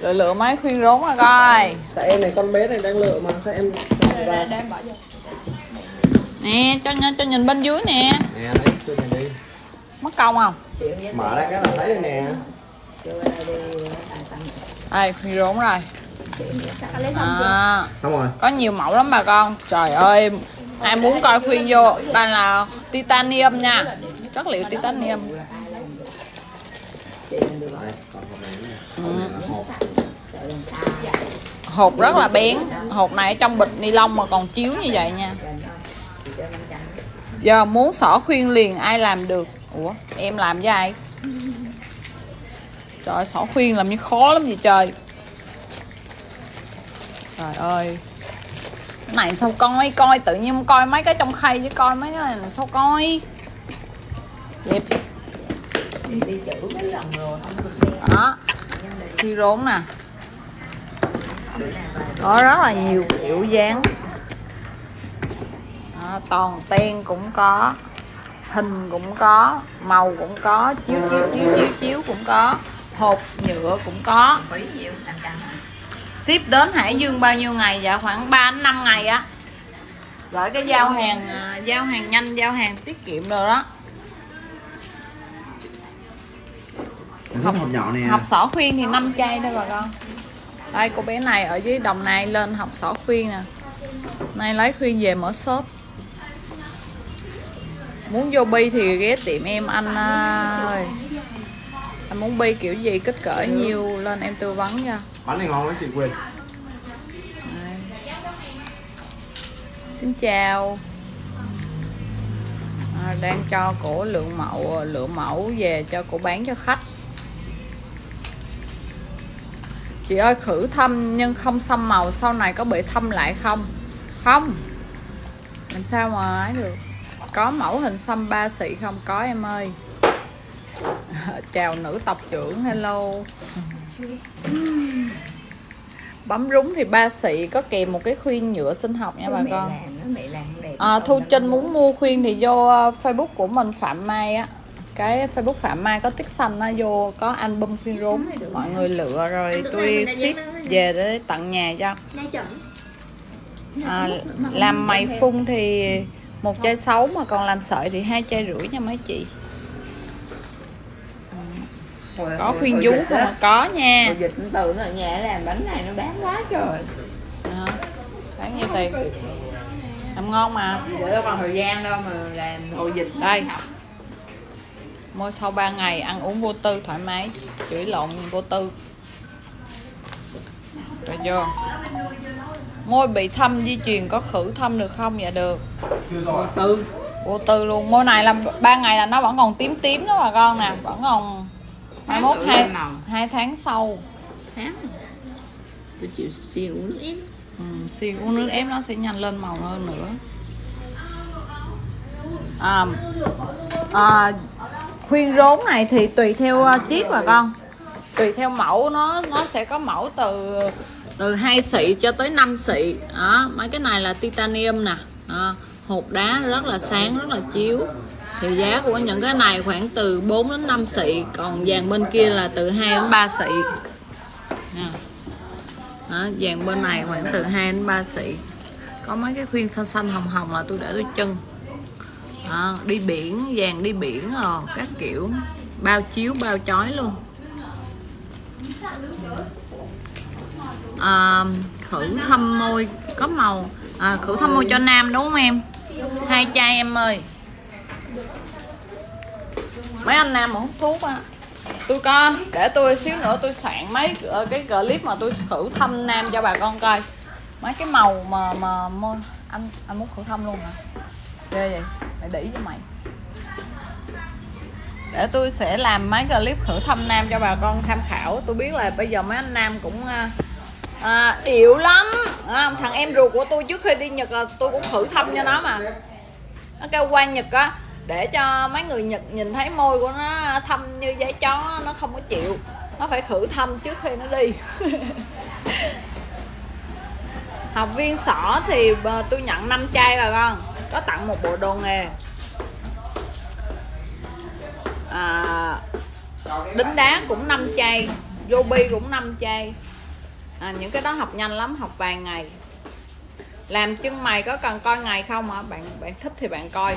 Rồi lựa máy khuyên rốn ra coi. Tại em này con bé này đang lựa mà sao em ta Nè cho cho, cho nhìn bên dưới nè. Nè đấy cho nhìn đi. Mất công không? Mở ra cái là thấy đây nè. Đây khuyên rốn rồi. À, xong rồi. Có nhiều mẫu lắm bà con. Trời ơi ai muốn coi khuyên vô đây là titanium nha. Chất liệu titanium đây còn hộp này nữa Ừ. nè hộp hộp rất là bén. Hộp này ở trong bịch ni lông mà còn chiếu như vậy nha. Giờ muốn xỏ khuyên liền ai làm được? Ủa em làm với ai? Trời ơi, xỏ khuyên làm như khó lắm vậy trời. Trời ơi. Này sao coi coi tự nhiên coi mấy cái trong khay chứ coi mấy cái này sao coi? Dẹp. Đó. Khi rốn nè có rất là nhiều kiểu dáng. Đó, toàn ten cũng có hình cũng có màu cũng có chiếu chiếu chiếu chiếu chiếu cũng có hộp nhựa cũng có. Ship đến Hải Dương bao nhiêu ngày? Dạ khoảng 3 đến 5 ngày á. Gửi cái giao hàng à, giao hàng nhanh giao hàng tiết kiệm rồi đó. Học nhỏ nè. Học sỏ khuyên thì năm chai thôi bà con đây cô bé này ở dưới đồng nai lên học sỏ khuyên nè. Nay lấy khuyên về mở shop. Muốn vô bi thì ghé tiệm em anh à, ơi. Anh muốn bi kiểu gì kích cỡ nhiêu lên em tư vấn cho bánh này ngon lắm chị Đây. Xin chào. À, Đang cho cổ lượng mẫu Lượng mẫu về cho cổ bán cho khách Chị ơi khử thâm nhưng không xăm màu Sau này có bị thâm lại không? Không. Làm sao mà ấy được? Có mẫu hình xăm ba xị không? Có em ơi. Chào nữ tộc trưởng Hello. Bấm rúng thì ba xị có kèm một cái khuyên nhựa sinh học nha bà mẹ con. làm nó mẹ làm đẹp. À, thu trinh muốn mua khuyên thì vô ờ, facebook của mình phạm mai á cái facebook phạm mai có tích xanh á vô có album khuyên rốn mọi người lựa rồi tôi ship về để tặng nhà cho. À, làm mày phun thì một chai sáu mà còn làm sợi thì hai chai rưỡi nha mấy chị. Có khuyên vú không? có nha. Dịch từ ở nhà làm bánh này nó bán quá trời. À, bán nhiêu tiền? Làm ngon mà. Giờ đâu còn thời gian đâu mà làm hồi dịch Đây. Mua sau 3 ngày ăn uống vô tư thoải mái chửi lộn vô tư. Được chưa? Môi bị thâm di truyền có khử thâm được không? Dạ được. Rồi. Tư. Vô tư luôn. Môi này là ba ngày là nó vẫn còn tím tím đó bà con nè. Vẫn còn mai mốt Tháng hai hai tháng sau. Tháng. Tôi chịu xiên uống nước ép. Ừ, xì uống nước ép nó sẽ nhanh lên màu hơn nữa. À, à, khuyên rốn này thì tùy theo ờ, chiếc bà con. Tùy theo mẫu nó nó sẽ có mẫu từ từ hai xị cho tới 5 xị. Đó mấy cái này là titanium nè. Đó, hột đá rất là sáng rất là chiếu. Thì giá của những cái này khoảng từ 4 đến 5 xị còn vàng bên kia là từ 2 đến 3 xị. Nè. Đó, vàng bên này khoảng từ 2 đến 3 xị. Có mấy cái khuyên xanh xanh hồng hồng là tôi để tôi chân à, đi biển vàng đi biển rồi các kiểu. Bao chiếu bao chói luôn. À, khử thâm môi có màu. À, khử thâm môi cho nam đúng không em? Hai chai em ơi. Mấy anh nam mà hút thuốc á. Tôi có để tôi xíu nữa tôi soạn mấy cái clip mà tôi khử thâm nam cho bà con coi. Mấy cái màu mà mà mà anh anh muốn khử thâm luôn hả? Ghê vậy mày ý cho mày. Để tôi sẽ làm mấy clip khử thâm nam cho bà con tham khảo. Tôi biết là bây giờ mấy anh nam cũng à, à điệu lắm. À, thằng em ruột của tôi trước khi đi nhật là tôi cũng khử thâm cho nó mà. Nó kêu qua nhật á để cho mấy người nhật nhìn thấy môi của nó thâm như giấy chó nó không có chịu. Nó phải khử thâm trước khi nó đi. Học viên sỏ thì à, tôi nhận 5 chai bà con có tặng một bộ đồ nghề. À, đính đá cũng 5 chai ruby cũng 5 chai à, những cái đó học nhanh lắm học vài ngày. Làm chân mày có cần coi ngày không hả? Bạn bạn thích thì bạn coi.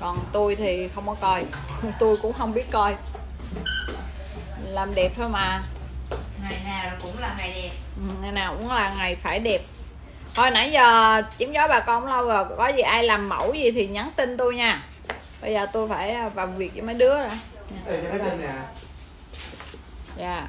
Còn tôi thì không có coi. Tôi cũng không biết coi. Làm đẹp thôi mà. Ngày nào cũng là ngày đẹp. Ừ, ngày nào cũng là ngày phải đẹp thôi nãy giờ chiếm gió bà con lâu rồi. Có gì ai làm mẫu gì thì nhắn tin tôi nha. Bây giờ tôi phải à, vào việc với mấy đứa rồi. Đây cho